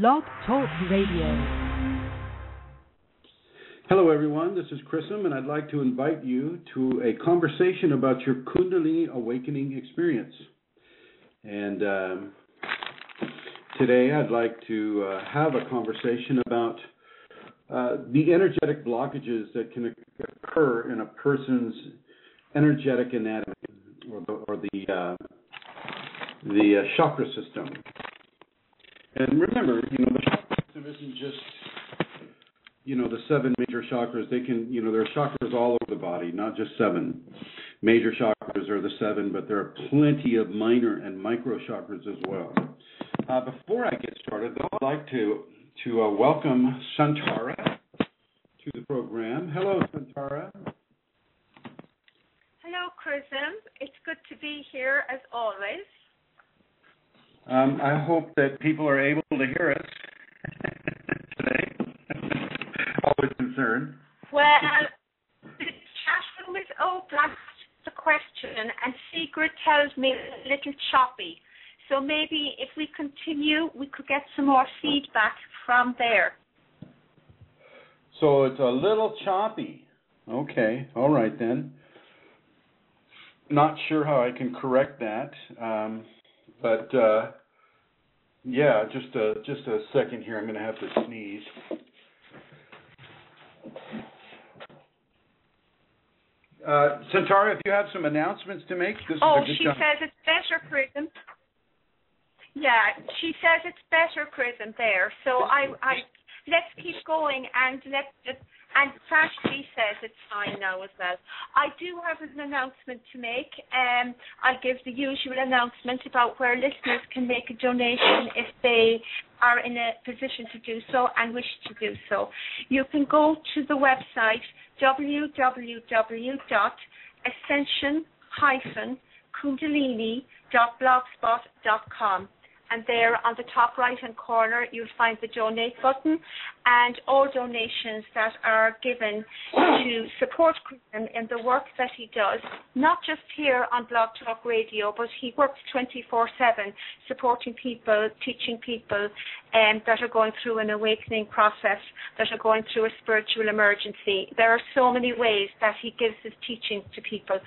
Blog Talk Radio. Hello, everyone. This is Chrism, and I'd like to invite you to a conversation about your Kundalini awakening experience. And um, today, I'd like to uh, have a conversation about uh, the energetic blockages that can occur in a person's energetic anatomy or the, or the, uh, the uh, chakra system. And remember, you know, the chakra system isn't just, you know, the seven major chakras. They can, you know, there are chakras all over the body, not just seven. Major chakras are the seven, but there are plenty of minor and micro chakras as well. Uh, before I get started, though, I'd like to to uh, welcome Santara to the program. Hello, Santara. Hello, Chrism. It's good to be here as always. Um, I hope that people are able to hear us today. Always concerned. Well, the chat room is open. The question, and Secret tells me it's a little choppy. So maybe if we continue, we could get some more feedback from there. So it's a little choppy. Okay, all right then. Not sure how I can correct that. Um, but uh, yeah, just a just a second here. I'm going to have to sneeze. Uh, Santara, if you have some announcements to make, this oh, is a good she time. says it's better, Chrism. Yeah, she says it's better, Chrism. There. So I, I let's keep going and let's just and Ashley says it's fine now as well. I do have an announcement to make. Um, I'll give the usual announcement about where listeners can make a donation if they are in a position to do so and wish to do so. You can go to the website www.ascension-kundalini.blogspot.com and there on the top right hand corner you'll find the donate button and all donations that are given to support Chrism in the work that he does, not just here on Blog Talk Radio, but he works 24 7 supporting people, teaching people um, that are going through an awakening process, that are going through a spiritual emergency. There are so many ways that he gives his teachings to people.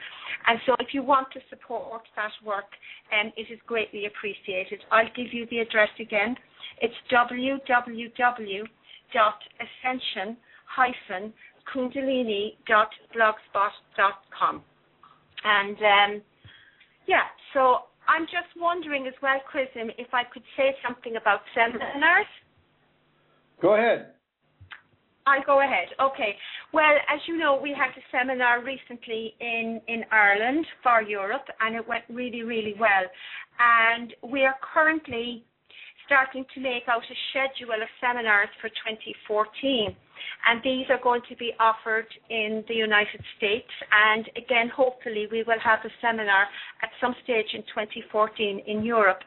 And so if you want to support that work, um, it is greatly appreciated. I'll give you the address again. It's www.ascension-kundalini.blogspot.com. And um, yeah, so I'm just wondering as well, Chrism, if I could say something about seminars. Go ahead. I'll go ahead. Okay. Well, as you know, we had a seminar recently in, in Ireland for Europe, and it went really, really well. And we are currently starting to make out a schedule of seminars for 2014. And these are going to be offered in the United States. And again, hopefully, we will have a seminar at some stage in 2014 in Europe.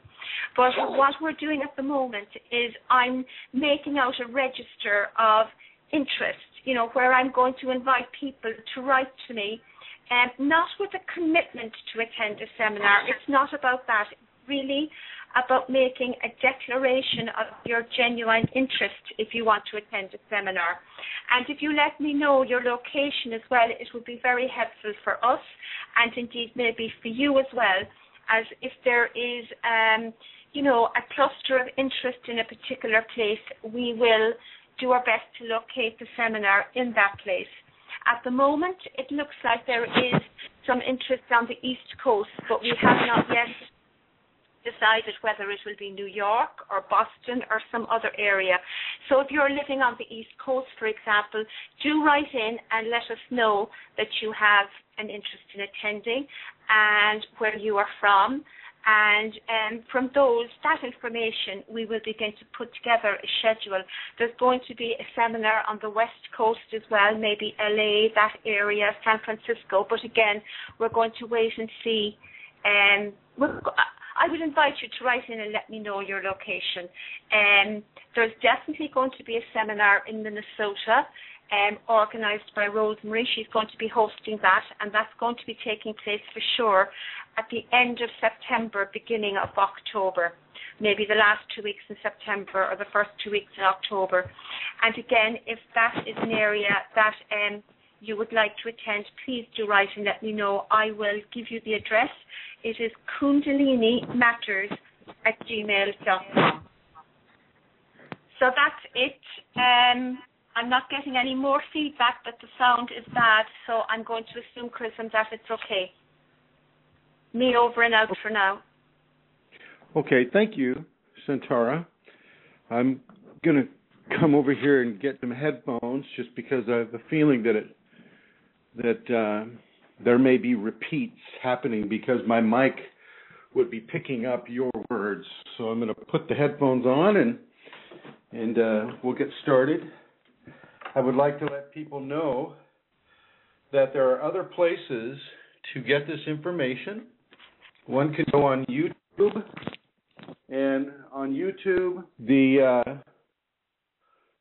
But what we're doing at the moment is I'm making out a register of interest, you know, where I'm going to invite people to write to me, and um, not with a commitment to attend a seminar. It's not about that. Really about making a declaration of your genuine interest if you want to attend a seminar. And if you let me know your location as well, it would be very helpful for us and indeed maybe for you as well, as if there is um, you know, a cluster of interest in a particular place, we will do our best to locate the seminar in that place. At the moment, it looks like there is some interest on the East Coast, but we have not yet decided whether it will be New York or Boston or some other area. So if you're living on the East Coast, for example, do write in and let us know that you have an interest in attending and where you are from and um, from those, that information, we will begin to put together a schedule. There's going to be a seminar on the West Coast as well, maybe LA, that area, San Francisco. But again, we're going to wait and see. Um, I would invite you to write in and let me know your location. Um, there's definitely going to be a seminar in Minnesota um, organised by Rosemary. She's going to be hosting that, and that's going to be taking place for sure at the end of September, beginning of October. Maybe the last two weeks in September or the first two weeks in October. And again, if that is an area that um, you would like to attend, please do write and let me know. I will give you the address. It is Kundalini Matters at gmail.com. So that's it. Um, I'm not getting any more feedback, but the sound is bad, so I'm going to assume, Chrism, that it's okay. Me over and out for now. Okay, thank you, Santara. I'm going to come over here and get some headphones just because I have a feeling that it that uh, there may be repeats happening because my mic would be picking up your words. So I'm going to put the headphones on and and uh, we'll get started. I would like to let people know that there are other places to get this information. One can go on YouTube, and on YouTube, the uh,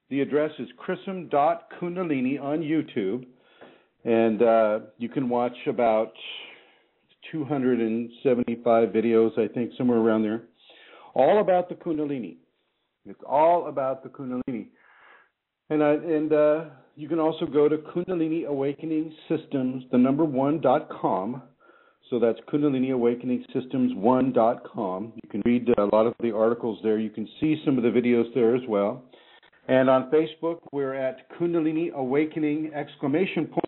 the address is chrism.kundalini on YouTube, and uh, you can watch about 275 videos, I think, somewhere around there, all about the Kundalini. It's all about the Kundalini. And I, and uh, you can also go to Kundalini Awakening Systems, the number one dot com. So that's Kundalini Awakening Systems one dot com. You can read a lot of the articles there. You can see some of the videos there as well. And on Facebook, we're at Kundalini Awakening exclamation point,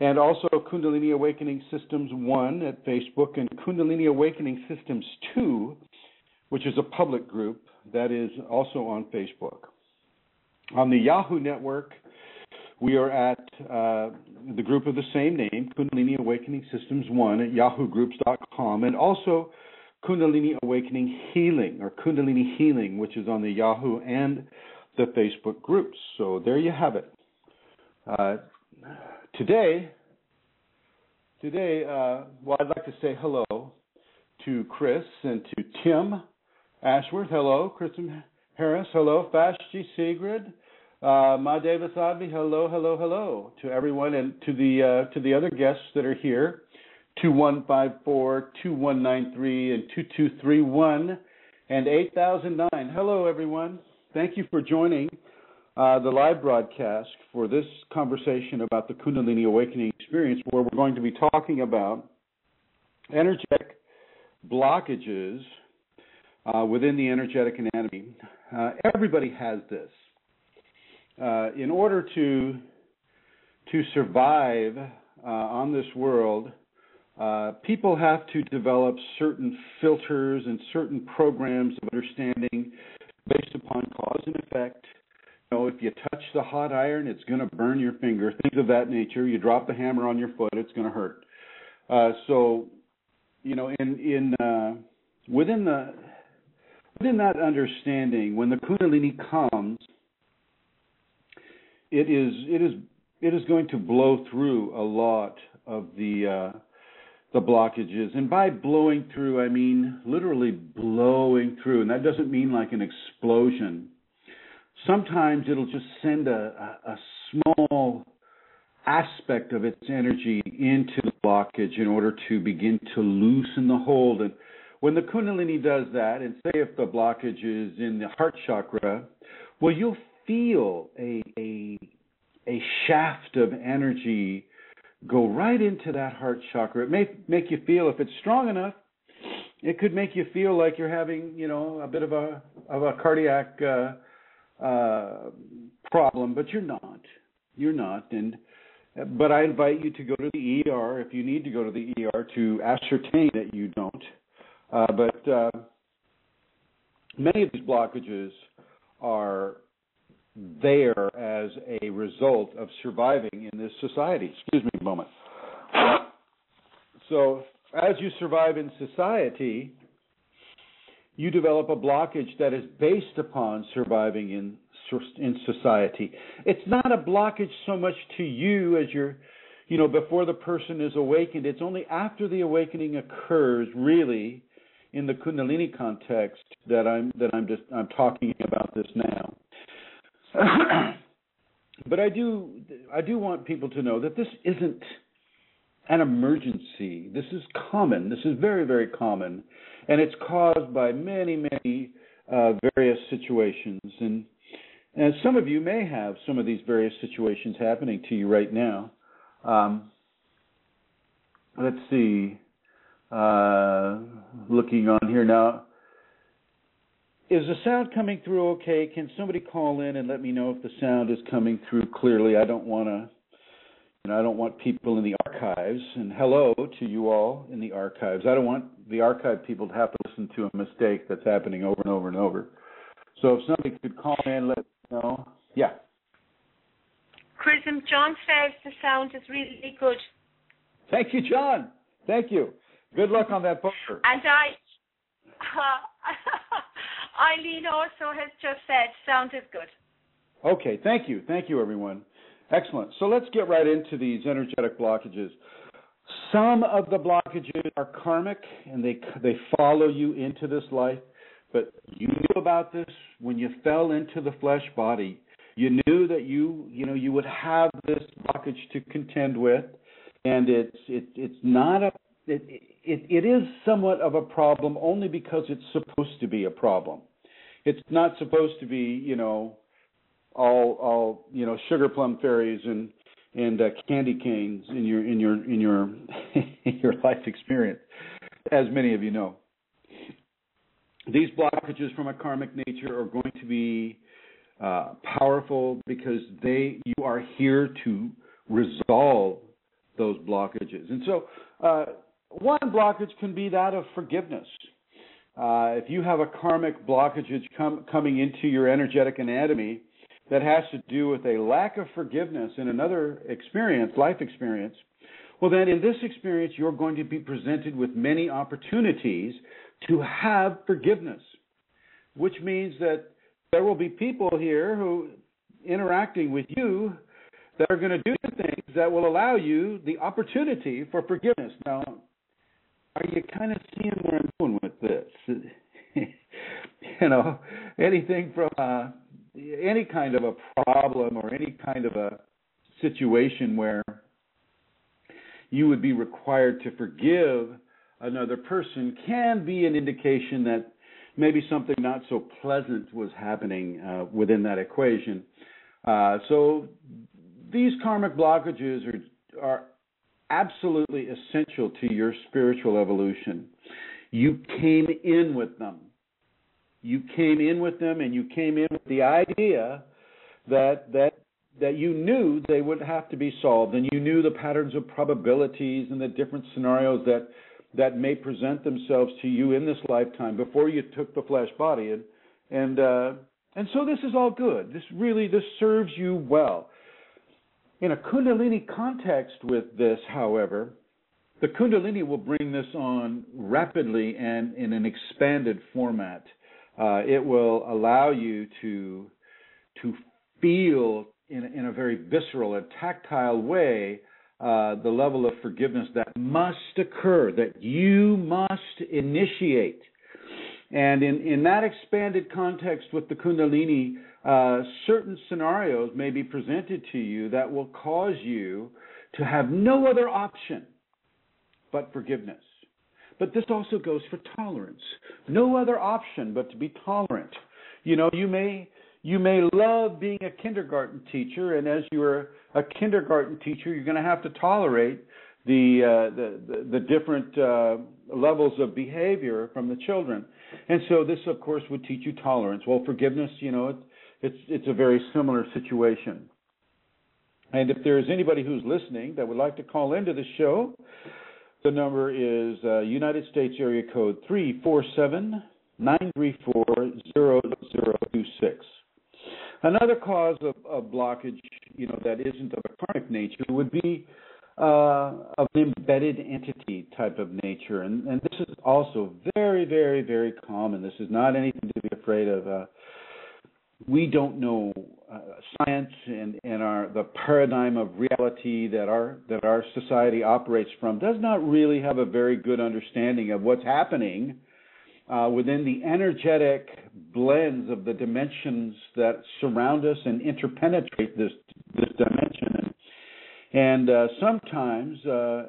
and also Kundalini Awakening Systems one at Facebook, and Kundalini Awakening Systems two, which is a public group that is also on Facebook. On the Yahoo network, we are at uh, the group of the same name, Kundalini Awakening Systems 1 at yahoogroups.com, and also Kundalini Awakening Healing, or Kundalini Healing, which is on the Yahoo and the Facebook groups. So there you have it. Uh, today, today, uh, well, I'd like to say hello to Chris and to Tim Ashworth. Hello, Kristen Harris. Hello, Fashti Sigrid. Uh, Ma Davis Advi, hello, hello, hello to everyone and to the uh, to the other guests that are here, two one five four, two one nine three, and two two three one, and eight thousand nine. Hello, everyone. Thank you for joining uh, the live broadcast for this conversation about the Kundalini Awakening experience, where we're going to be talking about energetic blockages uh, within the energetic anatomy. Uh, everybody has this uh, in order to to survive uh, on this world, people have to develop certain filters and certain programs of understanding based upon cause and effect. Know, if you touch the hot iron, it's going to burn your finger. Things of that nature. You drop the hammer on your foot, it's going to hurt. Uh, so, you know, in in uh, within the within that understanding, when the Kundalini comes it is it is it is going to blow through a lot of the uh, the blockages, and by blowing through, I mean literally blowing through, and that doesn't mean like an explosion. Sometimes it'll just send a, a, a small aspect of its energy into the blockage in order to begin to loosen the hold. And when the Kundalini does that, and say if the blockage is in the heart chakra, well, you'll feel a a a shaft of energy go right into that heart chakra. It may make you feel if it's strong enough, it could make you feel like you're having, you know, a bit of a of a cardiac uh, uh, problem, but you're not. You're not, and but I invite you to go to the ER if you need to go to the ER to ascertain that you don't. Uh, but uh, many of these blockages are there as a result of surviving in this society. Excuse me a moment. So, as you survive in society, you develop a blockage that is based upon surviving in in society. It's not a blockage so much to you as you're, you know, before the person is awakened. It's only after the awakening occurs, really, in the Kundalini context that I'm that I'm just I'm talking about this now. but I do I do want people to know that this isn't an emergency. This is common. This is very very common, and it's caused by many many uh, various situations. And, and some of you may have some of these various situations happening to you right now. Um, let's see. Uh, looking on here now. Is the sound coming through okay? Can somebody call in and let me know if the sound is coming through clearly? I don't want to, you know, I don't want people in the archives. And hello to you all in the archives. I don't want the archive people to have to listen to a mistake that's happening over and over and over. So if somebody could call in, let us know. Yeah. Chrism, John says the sound is really good. Thank you, John. Thank you. Good luck on that poker. And I, uh, Eileen also has just said sound is good. Okay, thank you. Thank you, everyone. Excellent. So let's get right into these energetic blockages. Some of the blockages are karmic and they they follow you into this life, but you knew about this when you fell into the flesh body. You knew that you you know you would have this blockage to contend with, and it's it, it's not a it, it it is somewhat of a problem only because it's supposed to be a problem it's not supposed to be you know all all you know sugar plum fairies and and uh, candy canes in your in your in your in your life experience as many of you know. These blockages from a karmic nature are going to be uh, powerful because they you are here to resolve those blockages. And so uh, one blockage can be that of forgiveness. Uh, if you have a karmic blockage com- coming into your energetic anatomy that has to do with a lack of forgiveness in another experience, life experience, well, then in this experience, you're going to be presented with many opportunities to have forgiveness, which means that there will be people here who interacting with you that are going to do things that will allow you the opportunity for forgiveness. Now, are you kind of seeing where I'm going with this? you know, anything from uh, any kind of a problem or any kind of a situation where you would be required to forgive another person can be an indication that maybe something not so pleasant was happening uh, within that equation. Uh, so these karmic blockages are, are absolutely essential to your spiritual evolution. You came in with them. You came in with them and you came in with the idea that that that you knew they would have to be solved and you knew the patterns of probabilities and the different scenarios that that may present themselves to you in this lifetime before you took the flesh body and and uh and so this is all good. This really this serves you well. In a Kundalini context with this, however, the Kundalini will bring this on rapidly and in an expanded format. Uh, it will allow you to to feel in, in a very visceral and tactile way uh, the level of forgiveness that must occur, that you must initiate. And in, in that expanded context with the Kundalini, uh, certain scenarios may be presented to you that will cause you to have no other option but forgiveness. But this also goes for tolerance. No other option but to be tolerant. You know, you may you may love being a kindergarten teacher, and as you're a kindergarten teacher, you're going to have to tolerate the uh, the, the, the different uh, levels of behavior from the children. And so this, of course, would teach you tolerance. Well, forgiveness, you know, it, it's it's a very similar situation. And if there is anybody who's listening that would like to call into the show, the number is uh, United States area code three four seven nine three four zero zero two six. Another cause of, of blockage, you know, that isn't of a karmic nature would be uh, of an embedded entity type of nature, and, and this is also very, very, very common. This is not anything to be afraid of. Uh, we don't know uh, science and, and our the paradigm of reality that our that our society operates from does not really have a very good understanding of what's happening uh, within the energetic blends of the dimensions that surround us and interpenetrate this this dimension. And, and uh, sometimes uh,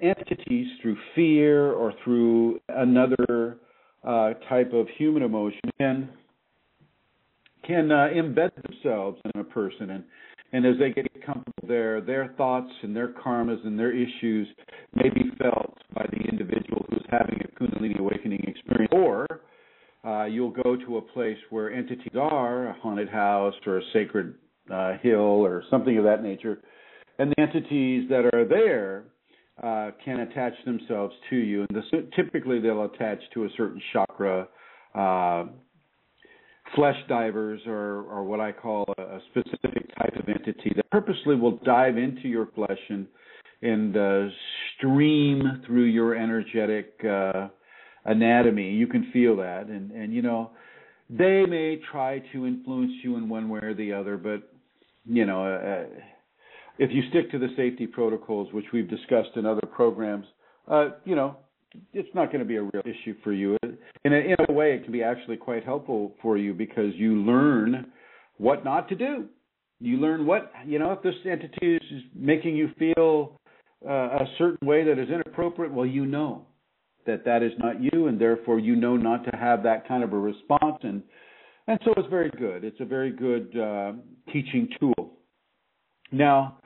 entities through fear or through another uh, type of human emotion can can uh, embed themselves in a person and and as they get comfortable there, their thoughts and their karmas and their issues may be felt by the individual who's having a Kundalini awakening experience. Or uh, you'll go to a place where entities are, a haunted house or a sacred uh, hill or something of that nature, and the entities that are there uh, can attach themselves to you. And typically, they'll attach to a certain chakra. Uh, flesh divers are, are what I call a, a, specific type of entity that purposely will dive into your flesh and and uh, stream through your energetic uh, anatomy. You can feel that, and and you know they may try to influence you in one way or the other, but you know uh, if you stick to the safety protocols, which we've discussed in other programs, uh, you know it's not going to be a real issue for you. In a, in a way, it can be actually quite helpful for you because you learn what not to do. You learn what you know if this entity is making you feel uh, a certain way that is inappropriate. Well, you know that that is not you, and therefore you know not to have that kind of a response. And and so it's very good. It's a very good uh, teaching tool. Now,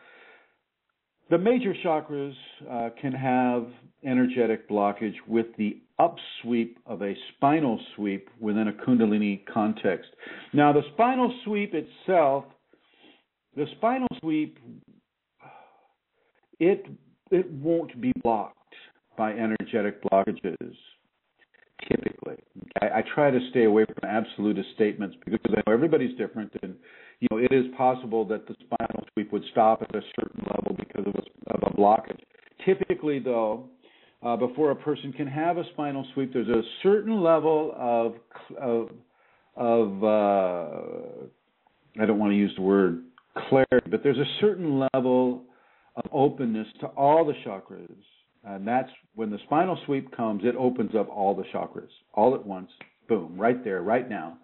the major chakras uh, can have energetic blockage with the upsweep of a spinal sweep within a Kundalini context. Now, the spinal sweep itself, the spinal sweep, it it won't be blocked by energetic blockages. Typically, I, I try to stay away from absolutist statements because I know everybody's different, and you know it is possible that the spinal sweep would stop at a certain level because of a, of a blockage. Typically, though, uh, before a person can have a spinal sweep, there's a certain level of of, of uh, I don't want to use the word clarity, but there's a certain level of openness to all the chakras, and that's when the spinal sweep comes. It opens up all the chakras all at once. Boom, right there, right now,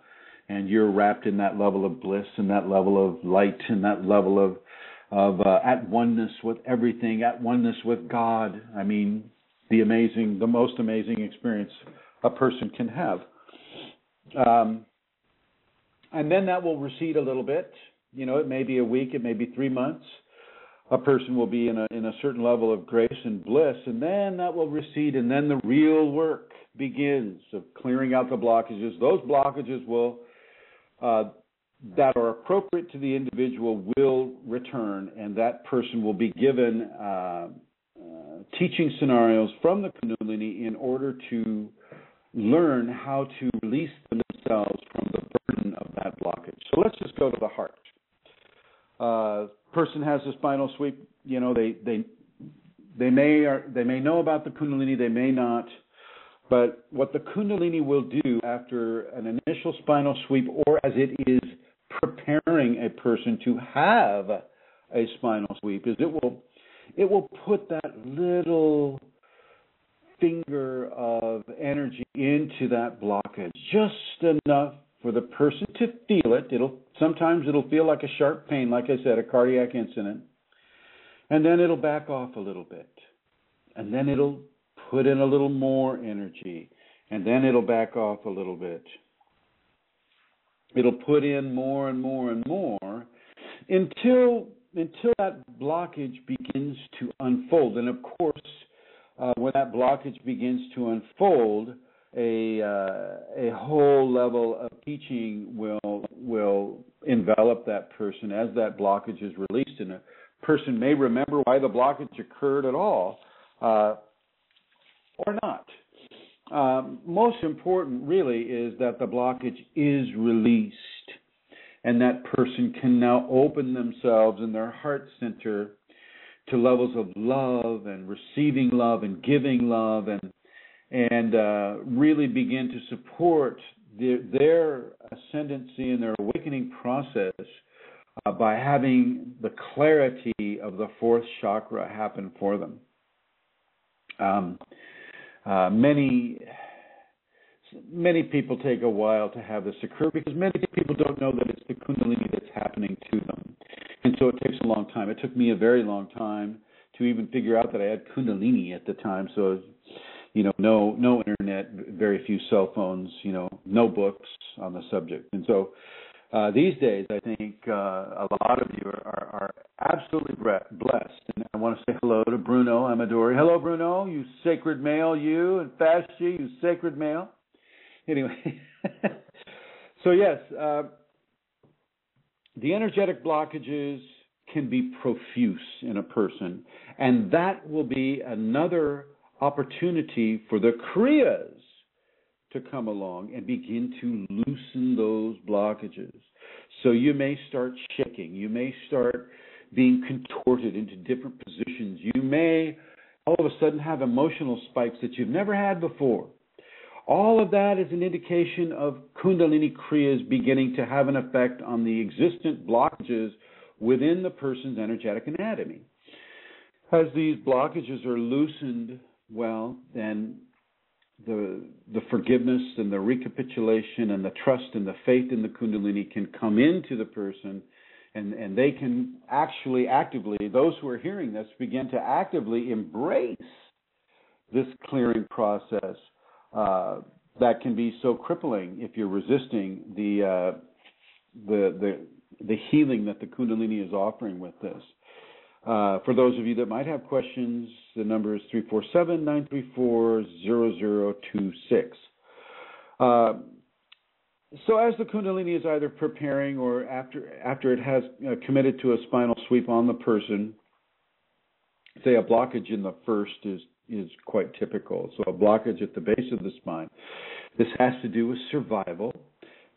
and you're wrapped in that level of bliss and that level of light and that level of of uh, at oneness with everything, at oneness with God. I mean, the amazing, the most amazing experience a person can have. Um, and then that will recede a little bit. You know, it may be a week, it may be three months. A person will be in a in a certain level of grace and bliss, and then that will recede, and then the real work begins of clearing out the blockages. Those blockages will uh, that are appropriate to the individual will return, and that person will be given uh, teaching scenarios from the Kundalini in order to learn how to release themselves from the burden of that blockage. So let's just go to the heart. Uh, person has a spinal sweep. You know, they they they may are they may know about the Kundalini, they may not. But what the Kundalini will do after an initial spinal sweep, or as it is preparing a person to have a spinal sweep, is it will it will put that little finger of energy into that blockage, just enough for the person to feel it. It'll sometimes it'll feel like a sharp pain, like I said, a cardiac incident, and then it'll back off a little bit, and then it'll put in a little more energy, and then it'll back off a little bit. It'll put in more and more and more until until that blockage begins to unfold. And of course, uh, when that blockage begins to unfold, a uh, a whole level of teaching will will envelop that person as that blockage is released, and a person may remember why the blockage occurred at all, uh, or not. Um, most important, really, is that the blockage is released and that person can now open themselves in their heart center to levels of love and receiving love and giving love and and uh, really begin to support their, their ascendancy and their awakening process uh, by having the clarity of the fourth chakra happen for them. Um, uh, many many people take a while to have this occur because many people don't know that it's the Kundalini that's happening to them. And so it takes a long time. It took me a very long time to even figure out that I had Kundalini at the time. So, you know, no no internet, very few cell phones, you know, no books on the subject. And so uh, these days, I think uh, a lot of you are, are, absolutely blessed. And I want to say hello to Bruno Amadori. Hello, Bruno, you sacred male, you, and Fasci, you sacred male. Anyway, so yes, uh, the energetic blockages can be profuse in a person, and that will be another opportunity for the Kriyas to come along and begin to loosen those blockages. So you may start shaking, you may start being contorted into different positions, you may all of a sudden have emotional spikes that you've never had before. All of that is an indication of Kundalini Kriyas beginning to have an effect on the existent blockages within the person's energetic anatomy. As these blockages are loosened, well, then the the forgiveness and the recapitulation and the trust and the faith in the kundalini can come into the person and and they can actually actively those who are hearing this begin to actively embrace this clearing process uh, that can be so crippling if you're resisting the uh, the the the healing that the kundalini is offering with this uh, for those of you that might have questions, the number is 347 934 0026. Uh, so, as the Kundalini is either preparing or after, after it has uh, committed to a spinal sweep on the person, say a blockage in the first is, is quite typical. So, a blockage at the base of the spine. This has to do with survival.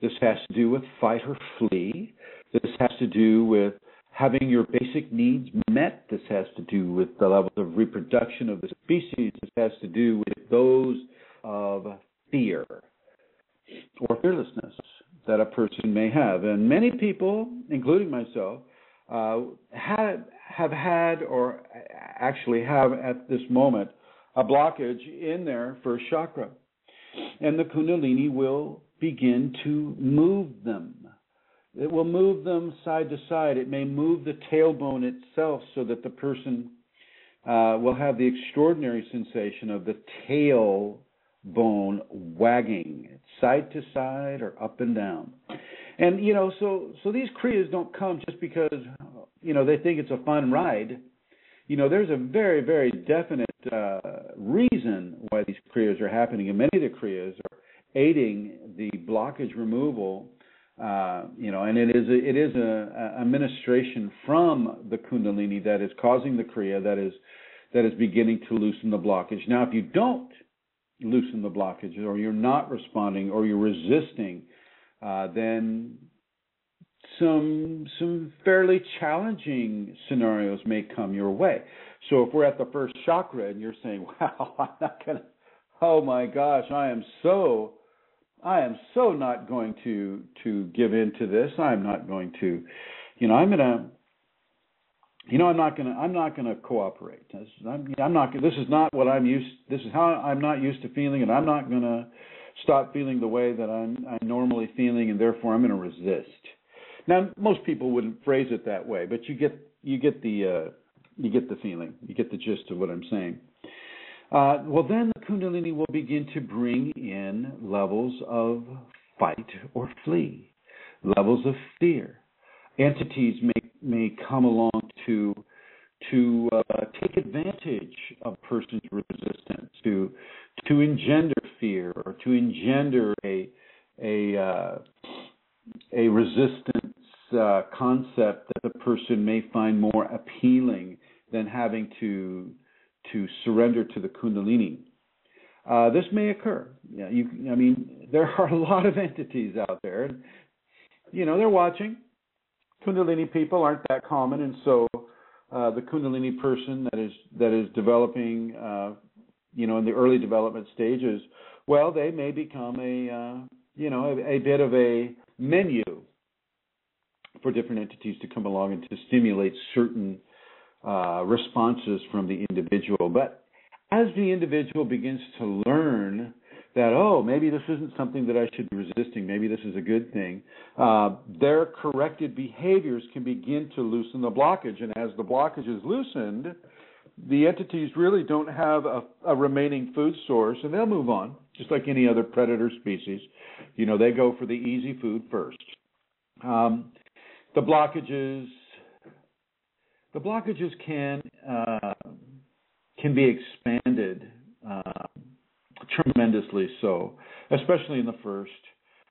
This has to do with fight or flee. This has to do with having your basic needs met. This has to do with the levels of reproduction of the species. This has to do with those of fear or fearlessness that a person may have. And many people, including myself, uh, have, have had or actually have at this moment a blockage in their first chakra. And the Kundalini will begin to move them it will move them side to side. It may move the tailbone itself so that the person uh, will have the extraordinary sensation of the tail bone wagging side to side or up and down. And you know, so so these kriyas don't come just because you know they think it's a fun ride. You know, there's a very very definite uh, reason why these kriyas are happening, and many of the kriyas are aiding the blockage removal uh, you know, and it is a, it is a, a administration from the Kundalini that is causing the Kriya that is that is beginning to loosen the blockage. Now, if you don't loosen the blockage, or you're not responding, or you're resisting, uh, then some some fairly challenging scenarios may come your way. So if we're at the first chakra and you're saying, "Wow, I'm not gonna," oh my gosh, I am so I am so not going to to give in to this. I'm not going to, you know, I'm gonna, you know, I'm not gonna, I'm not gonna cooperate. I'm, I'm not. This is not what I'm used. This is how I'm not used to feeling, and I'm not gonna stop feeling the way that I'm I'm normally feeling, and therefore I'm gonna resist. Now, most people wouldn't phrase it that way, but you get you get the uh, you get the feeling, you get the gist of what I'm saying. Uh, well, then the Kundalini will begin to bring in levels of fight or flee, levels of fear. Entities may may come along to to uh, take advantage of a person's resistance, to to engender fear or to engender a a uh, a resistance uh, concept that the person may find more appealing than having to to surrender to the Kundalini. Uh, this may occur. Yeah, you, I mean, there are a lot of entities out there. You know, they're watching. Kundalini people aren't that common, and so uh, the Kundalini person that is that is developing, uh, you know, in the early development stages, well, they may become a, uh, you know, a, a bit of a menu for different entities to come along and to stimulate certain uh, responses from the individual. But as the individual begins to learn that oh maybe this isn't something that I should be resisting maybe this is a good thing uh, their corrected behaviors can begin to loosen the blockage. And as the blockage is loosened the entities really don't have a, a remaining food source and they'll move on just like any other predator species. You know they go for the easy food first. Um, the blockages the blockages can uh, can be expanded uh, tremendously so, especially in the first,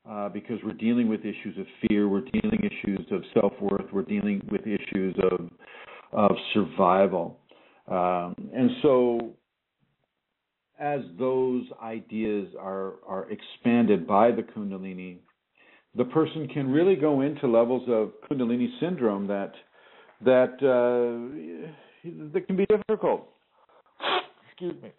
uh, because we're dealing with issues of fear, we're dealing issues of self worth, we're dealing with issues of of survival, um, and so as those ideas are are expanded by the Kundalini, the person can really go into levels of Kundalini syndrome that that uh, that can be difficult. Excuse me.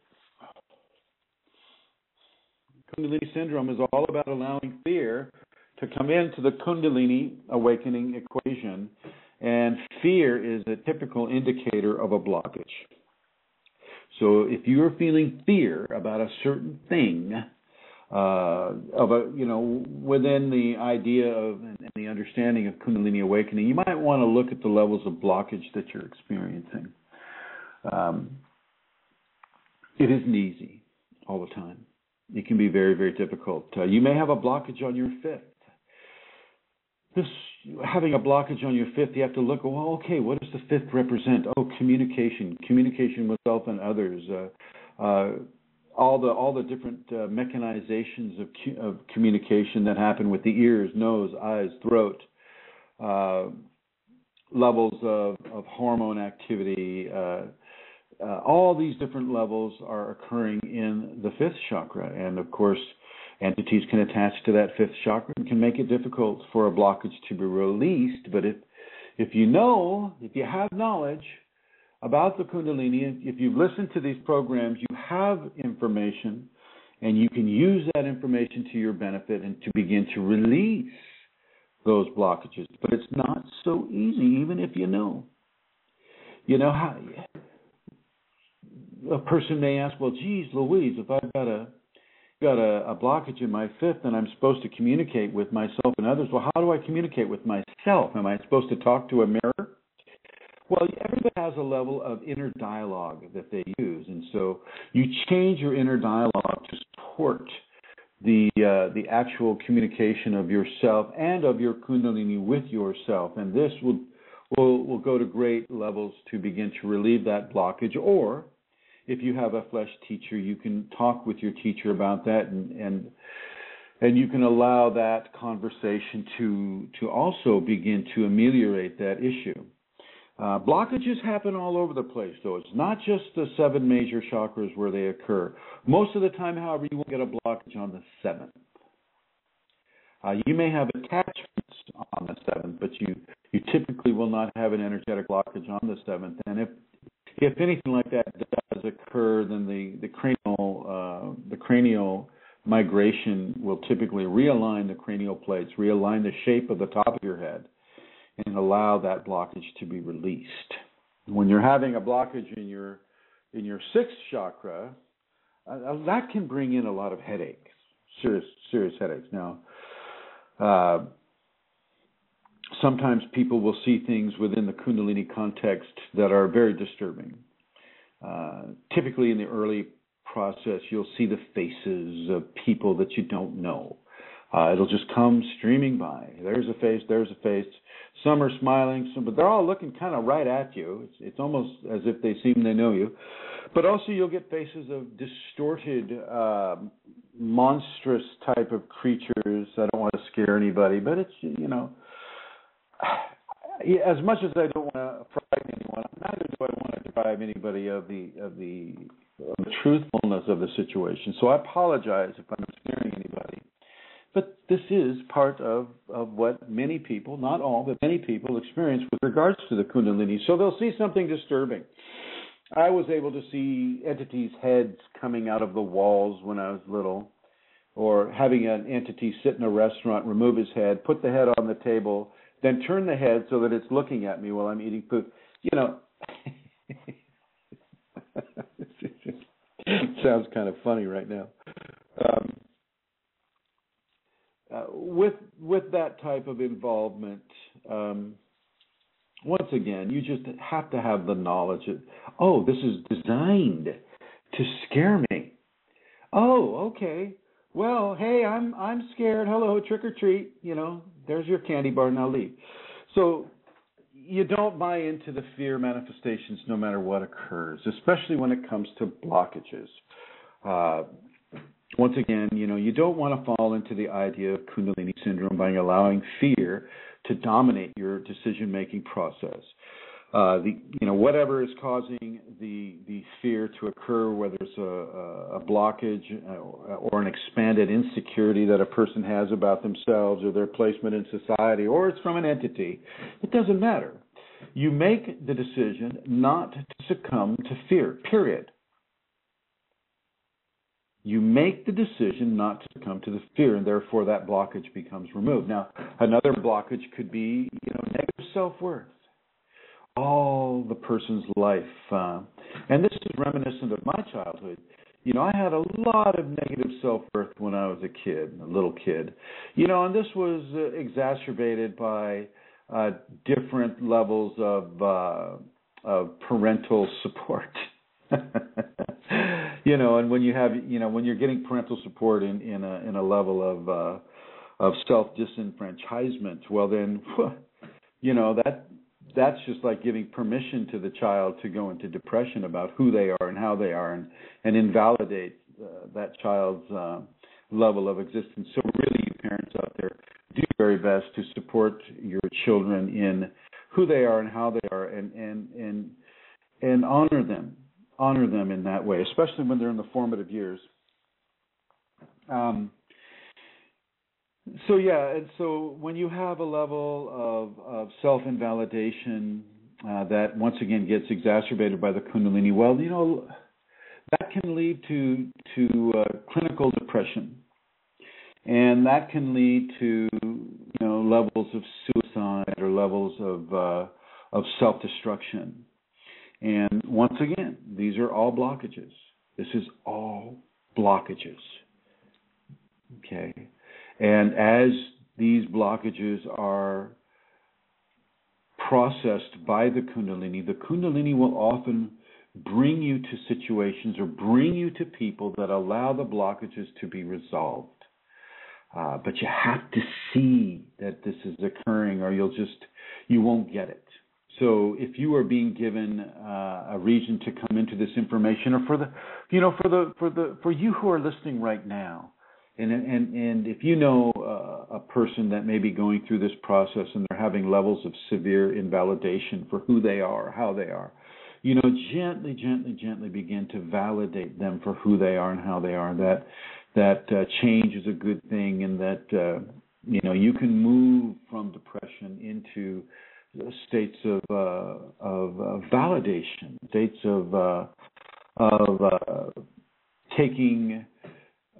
Kundalini syndrome is all about allowing fear to come into the Kundalini awakening equation, and fear is a typical indicator of a blockage. So if you're feeling fear about a certain thing, uh, of a you know within the idea of and the understanding of Kundalini awakening, you might want to look at the levels of blockage that you're experiencing. Um, it isn't easy all the time. It can be very very difficult. Uh, you may have a blockage on your fifth. This having a blockage on your fifth, you have to look. Well, okay, what does the fifth represent? Oh, communication, communication with self and others. Uh, uh, all the all the different uh, mechanizations of, of communication that happen with the ears, nose, eyes, throat, uh, levels of, of hormone activity. Uh, uh, all these different levels are occurring in the fifth chakra, and of course, entities can attach to that fifth chakra and can make it difficult for a blockage to be released. But if if you know, if you have knowledge about the Kundalini. If you've listened to these programs, you have information, and you can use that information to your benefit and to begin to release those blockages. But it's not so easy, even if you know. You know how a person may ask, "Well, geez, Louise, if I've got a got a, a blockage in my fifth and I'm supposed to communicate with myself and others, well, how do I communicate with myself? Am I supposed to talk to a mirror? Well, everybody has a level of inner dialogue that they use, and so you change your inner dialogue to support the uh, the actual communication of yourself and of your kundalini with yourself, and this will will will go to great levels to begin to relieve that blockage. Or, if you have a flesh teacher, you can talk with your teacher about that, and and and you can allow that conversation to to also begin to ameliorate that issue. Uh, blockages happen all over the place, though. It's not just the seven major chakras where they occur. Most of the time, however, you will get a blockage on the seventh. Uh, you may have attachments on the seventh, but you, you typically will not have an energetic blockage on the seventh. And if if anything like that does occur, then the the cranial uh, the cranial migration will typically realign the cranial plates, realign the shape of the top of your head and allow that blockage to be released. When you're having a blockage in your in your sixth chakra, uh, uh, that can bring in a lot of headaches, serious serious headaches. Now, uh, sometimes people will see things within the Kundalini context that are very disturbing. Uh, typically, in the early process, you'll see the faces of people that you don't know. Uh, it'll just come streaming by. There's a face, there's a face. Some are smiling, some, but they're all looking kind of right at you. It's, it's almost as if they seem they know you. But also, you'll get faces of distorted, uh, monstrous type of creatures. I don't want to scare anybody, but it's you know, as much as I don't want to frighten anyone, neither do I want to deprive anybody of the of the, of the truthfulness of the situation. So I apologize if I'm scaring anybody. But this is part of, of what many people, not all, but many people experience with regards to the Kundalini. So they'll see something disturbing. I was able to see entities' heads coming out of the walls when I was little, or having an entity sit in a restaurant, remove his head, put the head on the table, then turn the head so that it's looking at me while I'm eating food. You know, it sounds kind of funny right now. um, with with that type of involvement, um, once again, you just have to have the knowledge oh, this is designed to scare me. Oh, okay. Well, hey, I'm I'm scared. Hello, trick or treat. You know, there's your candy bar. Now leave. So you don't buy into the fear manifestations no matter what occurs, especially when it comes to blockages. Uh, once again, you know, you don't want to fall into the idea of Kundalini syndrome by allowing fear to dominate your decision making process. Uh, the you know whatever is causing the the fear to occur, whether it's a, a blockage uh, or an expanded insecurity that a person has about themselves or their placement in society, or it's from an entity, it doesn't matter. You make the decision not to succumb to fear. Period you make the decision not to come to the fear, and therefore that blockage becomes removed. Now, another blockage could be, you know, negative self-worth. All the person's life, uh, and this is reminiscent of my childhood. You know, I had a lot of negative self-worth when I was a kid, a little kid. You know, and this was uh, exacerbated by uh, different levels of uh, of parental support. you know, and when you have, you know, when you're getting parental support in in a in a level of uh, of self disenfranchisement, well then, you know that that's just like giving permission to the child to go into depression about who they are and how they are, and and invalidate uh, that child's uh, level of existence. So really, you parents out there, do your very best to support your children in who they are and how they are, and and and and honor them honor them in that way, especially when they're in the formative years. Um, so yeah, and so when you have a level of, of self invalidation uh, that once again gets exacerbated by the Kundalini, well, you know that can lead to to uh, clinical depression, and that can lead to you know levels of suicide or levels of uh, of self destruction. And once again, these are all blockages. This is all blockages. Okay. And as these blockages are processed by the Kundalini, the Kundalini will often bring you to situations or bring you to people that allow the blockages to be resolved. Uh, but you have to see that this is occurring, or you'll just you won't get it. So if you are being given uh, a reason to come into this information, or for the, you know, for the for the for you who are listening right now, and and and if you know uh, a person that may be going through this process and they're having levels of severe invalidation for who they are, how they are, you know, gently, gently, gently begin to validate them for who they are and how they are. That that uh, change is a good thing, and that uh, you know you can move from depression into states of uh, of uh, validation, states of uh, of uh, taking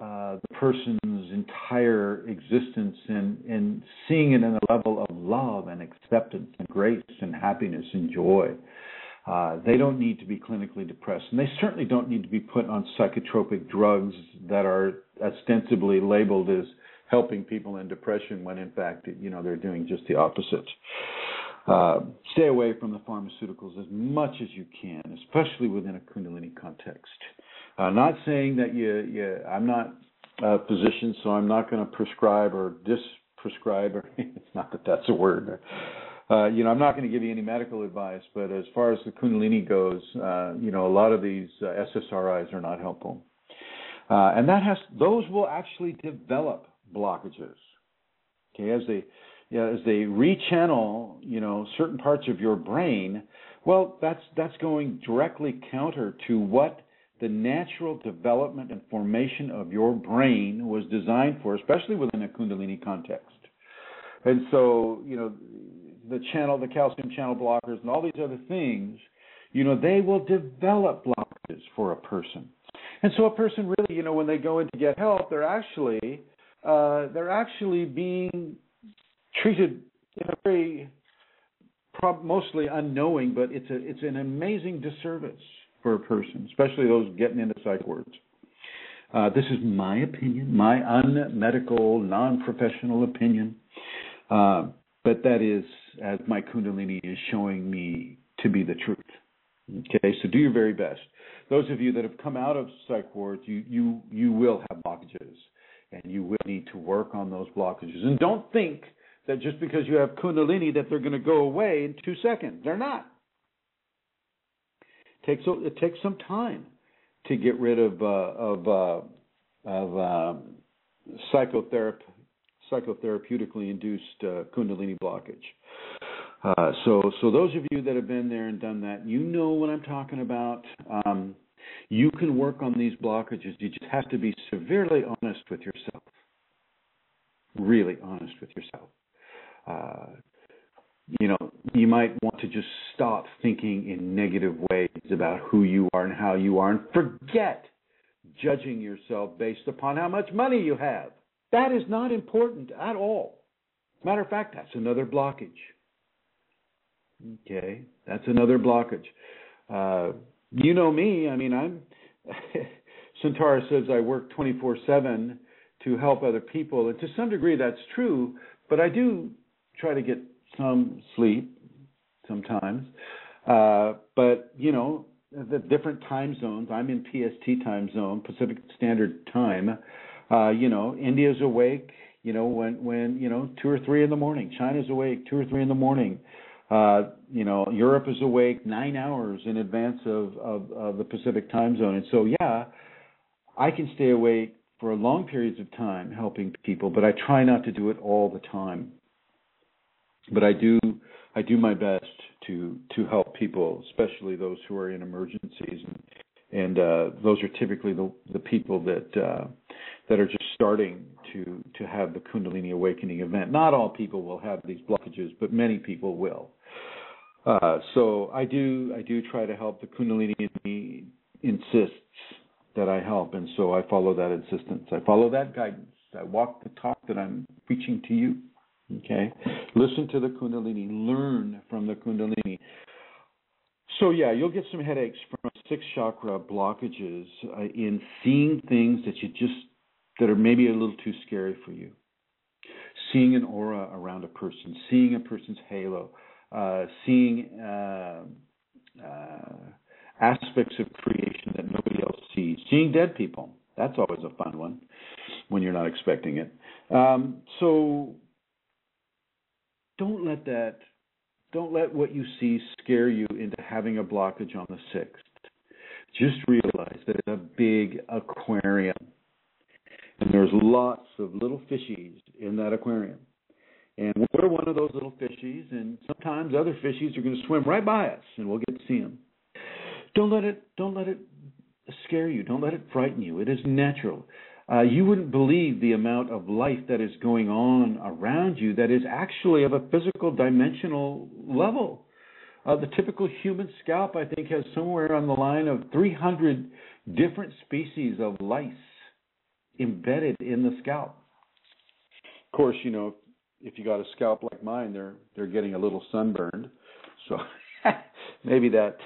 uh, the person's entire existence and and seeing it in a level of love and acceptance and grace and happiness and joy. Uh, they don't need to be clinically depressed, and they certainly don't need to be put on psychotropic drugs that are ostensibly labeled as helping people in depression when in fact you know they're doing just the opposite. Uh, stay away from the pharmaceuticals as much as you can, especially within a Kundalini context. Uh, not saying that you, you, I'm not a physician, so I'm not going to prescribe or disprescribe, or it's not that that's a word. Uh, you know, I'm not going to give you any medical advice, but as far as the Kundalini goes, uh, you know, a lot of these uh, SSRIs are not helpful, uh, and that has those will actually develop blockages. Okay, as they you know, as they rechannel, you know, certain parts of your brain, well, that's that's going directly counter to what the natural development and formation of your brain was designed for, especially within a Kundalini context. And so, you know, the channel, the calcium channel blockers, and all these other things, you know, they will develop blockages for a person. And so, a person really, you know, when they go in to get help, they're actually uh, they're actually being treated in a very mostly unknowing, but it's a it's an amazing disservice for a person, especially those getting into psych wards. Uh, this is my opinion, my unmedical, non-professional opinion, uh, but that is as my Kundalini is showing me to be the truth. Okay, so do your very best. Those of you that have come out of psych wards, you you you will have blockages, and you will need to work on those blockages. And don't think that just because you have Kundalini that they're going to go away in two seconds. They're not. It takes it takes some time to get rid of uh, of uh, of um, psychotherapy psychotherapeutically induced uh, Kundalini blockage. Uh, so, so those of you that have been there and done that, you know what I'm talking about. Um, you can work on these blockages. You just have to be severely honest with yourself. Really honest with yourself. Uh, you know, you might want to just stop thinking in negative ways about who you are and how you are and forget judging yourself based upon how much money you have. That is not important at all. Matter of fact, that's another blockage. Okay, that's another blockage. Uh, you know me. I mean, I'm. Centara says I work 24/7 to help other people, and to some degree that's true. But I do try to get some sleep sometimes. Uh, but you know, the different time zones. I'm in PST time zone, Pacific Standard Time. Uh, you know, India's awake. You know, when when you know two or three in the morning. China's awake two or three in the morning. Uh, you know, Europe is awake nine hours in advance of, of, of the Pacific time zone, and so yeah, I can stay awake for long periods of time helping people, but I try not to do it all the time. But I do I do my best to to help people, especially those who are in emergencies, and, and uh, those are typically the the people that uh, that are just starting to to have the Kundalini awakening event. Not all people will have these blockages, but many people will. Uh, so I do I do try to help. The Kundalini in me insists that I help, and so I follow that insistence. I follow that guidance. I walk the talk that I'm preaching to you. Okay, listen to the Kundalini, learn from the Kundalini. So yeah, you'll get some headaches from six chakra blockages uh, in seeing things that you just that are maybe a little too scary for you. Seeing an aura around a person, seeing a person's halo, uh, seeing uh, uh, aspects of creation that nobody else sees, seeing dead people. That's always a fun one when you're not expecting it. Um, so don't let that, don't let what you see scare you into having a blockage on the sixth. Just realize that it's a big aquarium, and there's lots of little fishies in that aquarium. And we're one of those little fishies, and sometimes other fishies are going to swim right by us, and we'll get to see them. Don't let it don't let it scare you. Don't let it frighten you. It is natural. Uh, you wouldn't believe the amount of life that is going on around you that is actually of a physical dimensional level. Uh, the typical human scalp, I think, has somewhere on the line of 300 different species of lice embedded in the scalp. Of course, you know, if you got a scalp like mine, they're they're getting a little sunburned. So maybe that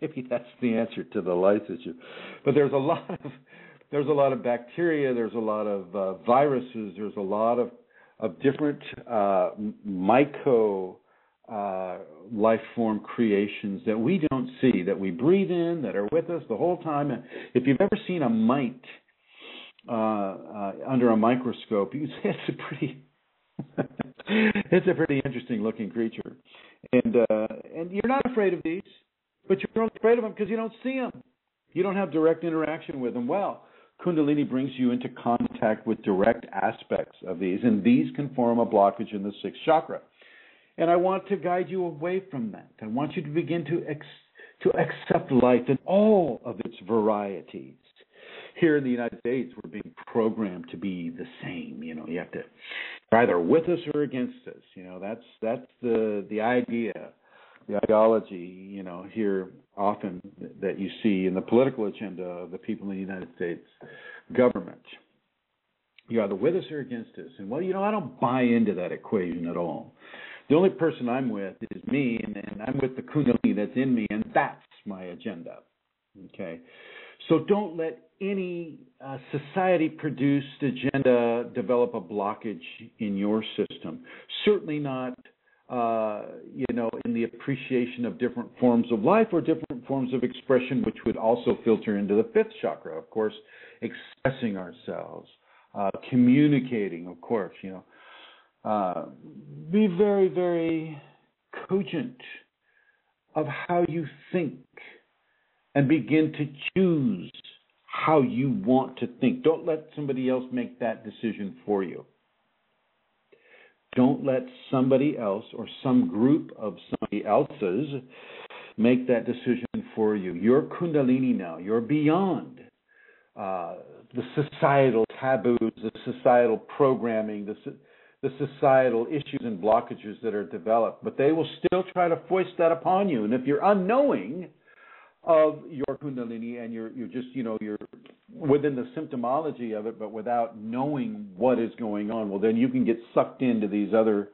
maybe that's the answer to the lice issue. But there's a lot of there's a lot of bacteria, there's a lot of uh, viruses, there's a lot of of different uh, myco uh, life form creations that we don't see, that we breathe in, that are with us the whole time. If you've ever seen a mite uh, uh, under a microscope, you it's a pretty it's a pretty interesting looking creature, and uh, and you're not afraid of these, but you're only afraid of them because you don't see them. You don't have direct interaction with them. Well, Kundalini brings you into contact with direct aspects of these, and these can form a blockage in the sixth chakra. And I want to guide you away from that. I want you to begin to ex- to accept life in all of its varieties here in the United States, we're being programmed to be the same. You know, you have to either with us or against us. You know, that's that's the the idea, the ideology. You know, here often that you see in the political agenda of the people in the United States government. You're either with us or against us. And well, you know, I don't buy into that equation at all. The only person I'm with is me, and, and I'm with the Kundalini that's in me, and that's my agenda. Okay. So don't let any uh, society produced agenda develop a blockage in your system. Certainly not, uh, you know, in the appreciation of different forms of life or different forms of expression, which would also filter into the fifth chakra, of course, expressing ourselves, uh, communicating, of course, you know. Uh, be very, very cogent of how you think and begin to choose how you want to think. Don't let somebody else make that decision for you. Don't let somebody else or some group of somebody else's make that decision for you. You're Kundalini now. You're beyond uh, the societal taboos, the societal programming, the, the societal issues and blockages that are developed. But they will still try to foist that upon you. And if you're unknowing, of your kundalini and you're you're just you know you're within the symptomology of it but without knowing what is going on well then you can get sucked into these other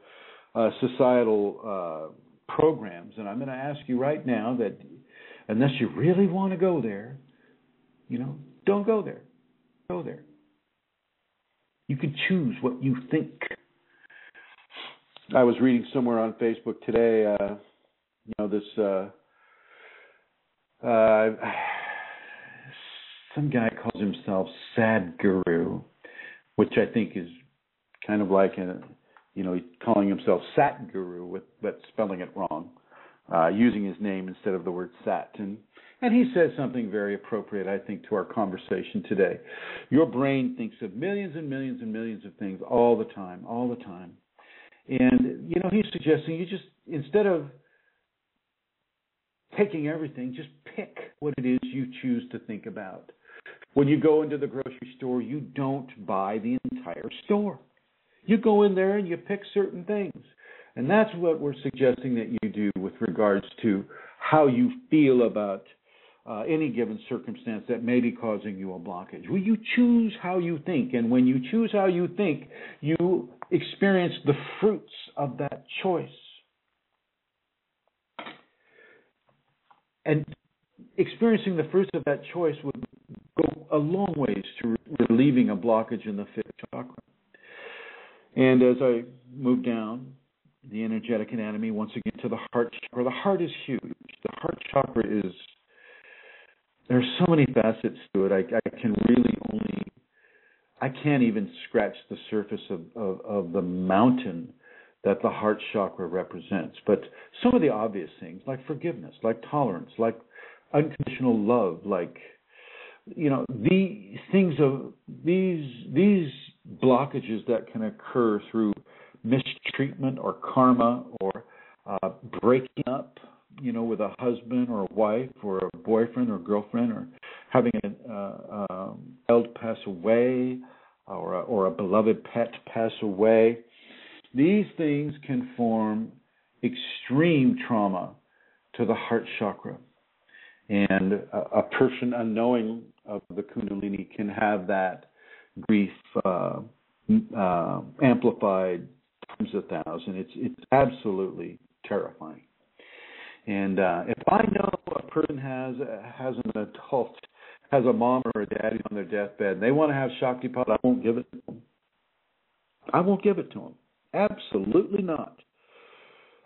uh, societal uh, programs. And i'm going to ask you right now that unless you really want to go there you know don't go there. Go there. You can choose what you think. I was reading somewhere on facebook today uh you know this uh some guy calls himself Sad Guru, which I think is kind of like a, you know, he's calling himself Sat Guru with but spelling it wrong, uh, using his name instead of the word Sat. And and he says something very appropriate, I think, to our conversation today. Your brain thinks of millions and millions and millions of things all the time, all the time. And you know, he's suggesting you just instead of taking everything, just pick what it is you choose to think about. When you go into the grocery store, you don't buy the entire store. You go in there and you pick certain things. And that's what we're suggesting that you do with regards to how you feel about uh, any given circumstance that may be causing you a blockage. Will you choose how you think? And when you choose how you think, you experience the fruits of that choice. And experiencing the fruits of that choice would go a long ways to relieving a blockage in the fifth chakra. And as I move down the energetic anatomy once again to the heart chakra, the heart is huge. The heart chakra is there's so many facets to it. I, I can really only I can't even scratch the surface of, of, of the mountain that the heart chakra represents. But some of the obvious things, like forgiveness, like tolerance, like unconditional love, like you know, the things of these these blockages that can occur through mistreatment or karma or uh, breaking up, you know, with a husband or a wife or a boyfriend or girlfriend or having a uh, um, child pass away or a, or a beloved pet pass away these things can form extreme trauma to the heart chakra. And a, a person unknowing of the Kundalini can have that grief uh, uh, amplified times a thousand. It's it's absolutely terrifying. And uh, if I know a person has has an adult, has a mom or a daddy on their deathbed, and they want to have Shaktipat, I won't give it to them. I won't give it to them. Absolutely not.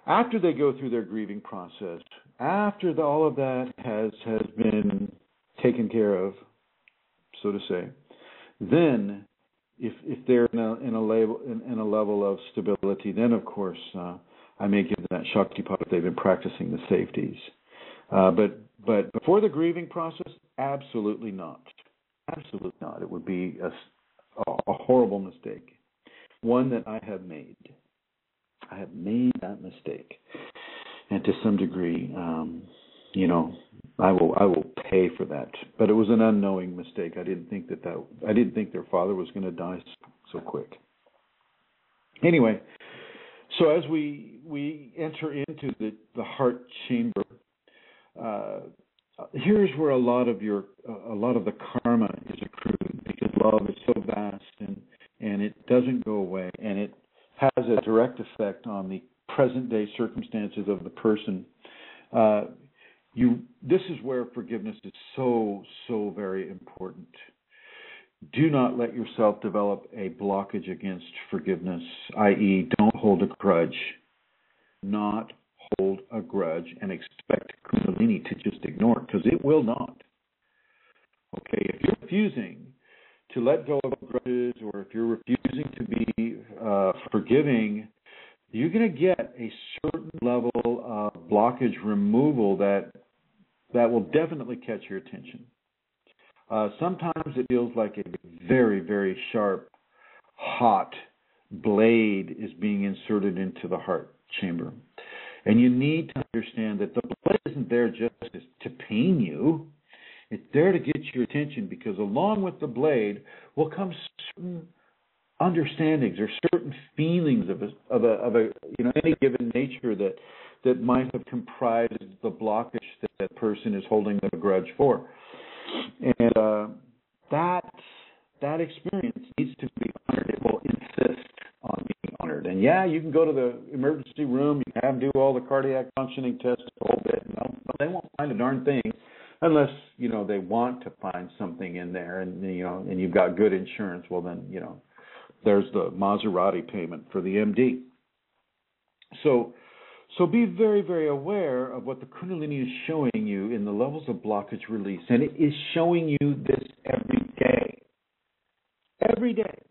After they go through their grieving process, after the, all of that has has been taken care of, so to say, then if if they're in a in a level in, in a level of stability, then of course uh, I may give them that Shaktipat if they've been practicing the safeties. Uh, but but before the grieving process, absolutely not. Absolutely not. It would be a, a horrible mistake one that I have made. I have made that mistake, and to some degree, um, you know, I will I will pay for that. But it was an unknowing mistake. I didn't think that that I didn't think their father was going to die so quick. Anyway, so as we we enter into the the heart chamber, uh, here's where a lot of your a lot of the karma is accrued because love is so vast and and it doesn't go away, and it has a direct effect on the present day circumstances of the person. Uh, you this is where forgiveness is so so very important. Do not let yourself develop a blockage against forgiveness i.e don't hold a grudge. Not hold a grudge and expect kundalini to just ignore it because it will not. Okay if you're refusing to let go of grudges or if you're refusing to be uh, forgiving you're going to get a certain level of blockage removal that that will definitely catch your attention. Uh, sometimes it feels like a very, very sharp, hot blade is being inserted into the heart chamber. And you need to understand that the blade isn't there just to pain you. It's there to get your attention because along with the blade will come certain understandings or certain feelings of a, of a, of a you know any given nature that that might have comprised the blockage that that person is holding a grudge for. And uh, that that experience needs to be honored. It will insist on being honored. And yeah, you can go to the emergency room, you can have them do all the cardiac functioning tests a whole bit. No, they won't find a darn thing unless you know they want to find something in there, and you know, and you've got good insurance. Well, then you know, there's the Maserati payment for the MD. So so be very, very aware of what the Kundalini is showing you in the levels of blockage release. And it is showing you this every day. Every day.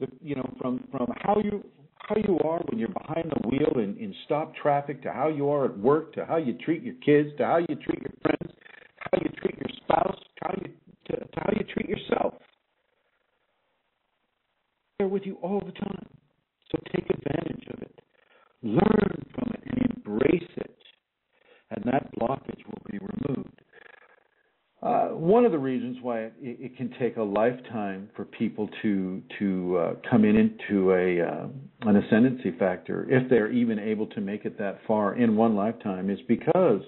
The, you know, from, from how you how you are when you're behind the wheel in, in stop traffic to how you are at work to how you treat your kids to how you treat your friends, how you treat your spouse, how you to, to how you treat yourself. They're with you all the time. So take advantage of it. Learn from it and embrace it, and that blockage will be removed. Uh, one of the reasons why it, it, can take a lifetime for people to to uh, come in into a uh, an ascendancy factor, if they're even able to make it that far in one lifetime, is because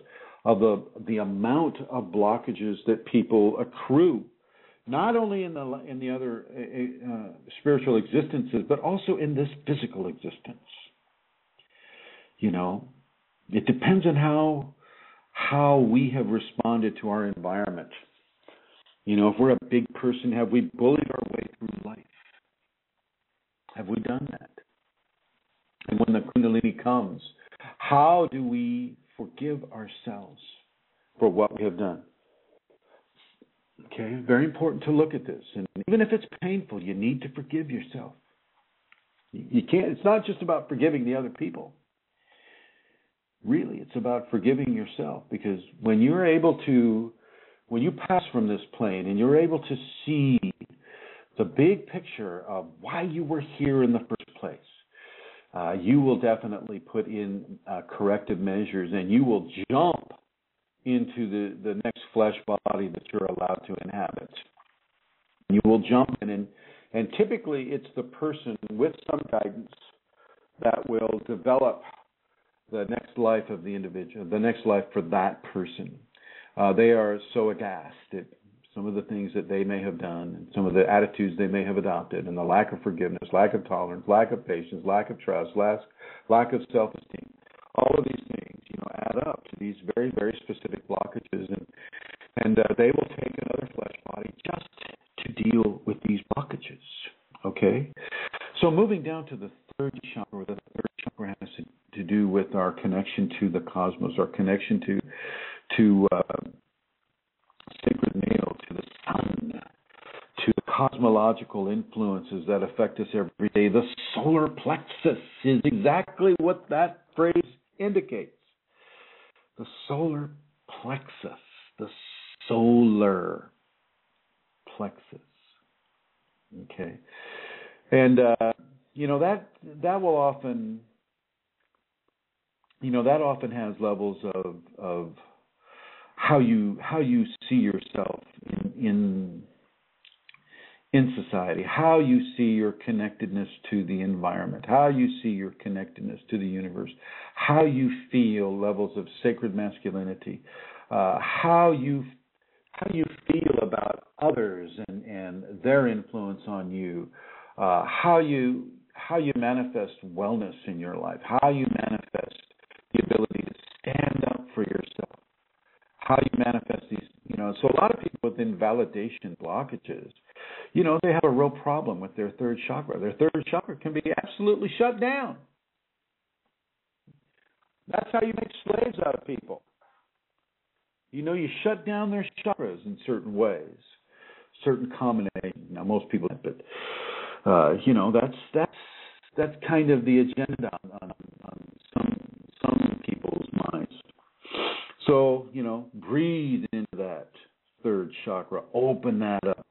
of the the amount of blockages that people accrue, not only in the in the other uh, uh, spiritual existences, but also in this physical existence. You know, it depends on how how we have responded to our environment. You know, if we're a big person, have we bullied our way through life? Have we done that? And when the Kundalini comes, how do we forgive ourselves for what we have done? Okay, very important to look at this. And even if it's painful, you need to forgive yourself. You can't, it's not just about forgiving the other people really it's about forgiving yourself because when you're able to when you pass from this plane and you're able to see the big picture of why you were here in the first place uh, you will definitely put in uh, corrective measures and you will jump into the, the next flesh body that you're allowed to inhabit. You will jump in, and, and typically it's the person with some guidance that will develop the next life of the individual, the next life for that person. Uh, they are so aghast at some of the things that they may have done, and some of the attitudes they may have adopted, and the lack of forgiveness, lack of tolerance, lack of patience, lack of trust, lack, lack of self-esteem. All of these things, you know, add up to these very, very specific blockages, and and uh, they will take another flesh body just to deal with these blockages. Okay, so moving down to the third chakra, the third chakra has to to do with our connection to the cosmos, our connection to to uh, sacred male, to the sun, to the cosmological influences that affect us every day. The solar plexus is exactly what that phrase indicates. The solar plexus, the solar plexus. Okay, and uh, you know that that will often you know that often has levels of of how you how you see yourself in in in society, how you see your connectedness to the environment, how you see your connectedness to the universe, how you feel levels of sacred masculinity, uh, how you how you feel about others and, and their influence on you, uh, how you how you manifest wellness in your life, how you manifest the ability to stand up for yourself, validation blockages, you know, they have a real problem with their third chakra. Their third chakra can be absolutely shut down. That's how you make slaves out of people. You know, you shut down their chakras in certain ways, certain combinations. Now, most people, but uh, you know, that's that's that's kind of the agenda on, on, on some some people's minds. So, you know, breathe into that third chakra, open that up,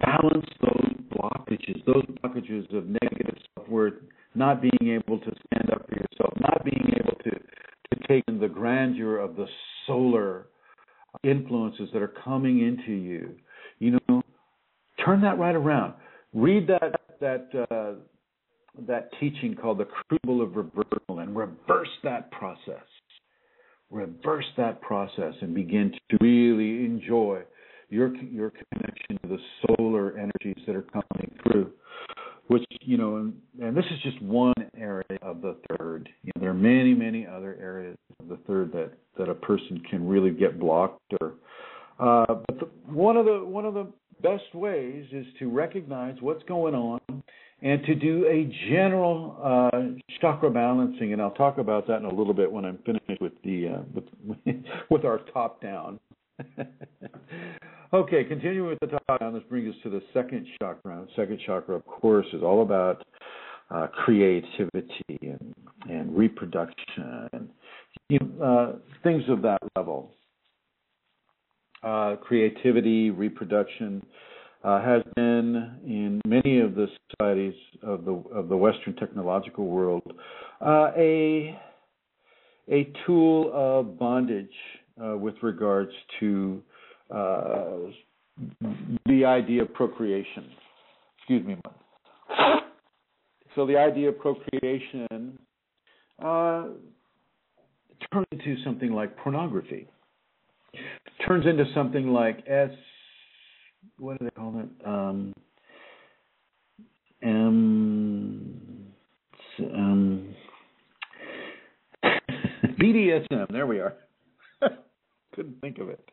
balance those blockages, those blockages of negative self worth, not being able to stand up for yourself, not being able to to take in the grandeur of the solar influences that are coming into you. You know, turn that right around. Read that that uh, that teaching called the crucible of reversal and reverse that process. Reverse that process and begin to really enjoy your your connection to the solar energies that are coming through. Which you know, and, and this is just one area of the third. You know, there are many, many other areas of the third that that a person can really get blocked. Or, uh, but the, one of the one of the best ways is to recognize what's going on and to do a general uh, chakra balancing, and I'll talk about that in a little bit when I'm finished with the uh, with with our top down. okay, continuing with the top down, this brings us to the second chakra. Second chakra, of course, is all about uh, creativity and and reproduction and you know, uh, things of that level. Uh, creativity, reproduction uh, has been in many of the societies of the of the Western technological world uh, a a tool of bondage uh, with regards to uh, the idea of procreation. Excuse me. So the idea of procreation uh, turns into something like pornography. Turns into something like S what do they call it? Um, um, um, BDSM. There we are. Couldn't think of it.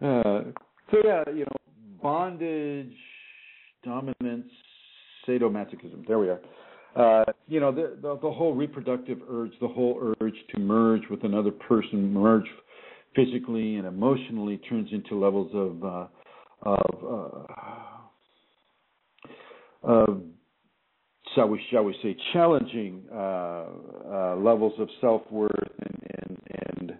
Uh, so yeah, you know, bondage, dominance, sadomasochism. There we are. Uh, you know, the, the, the whole reproductive urge, the whole urge to merge with another person, merge physically and emotionally, turns into levels of uh, of uh, of shall we shall we say challenging uh, uh, levels of self worth and, and, and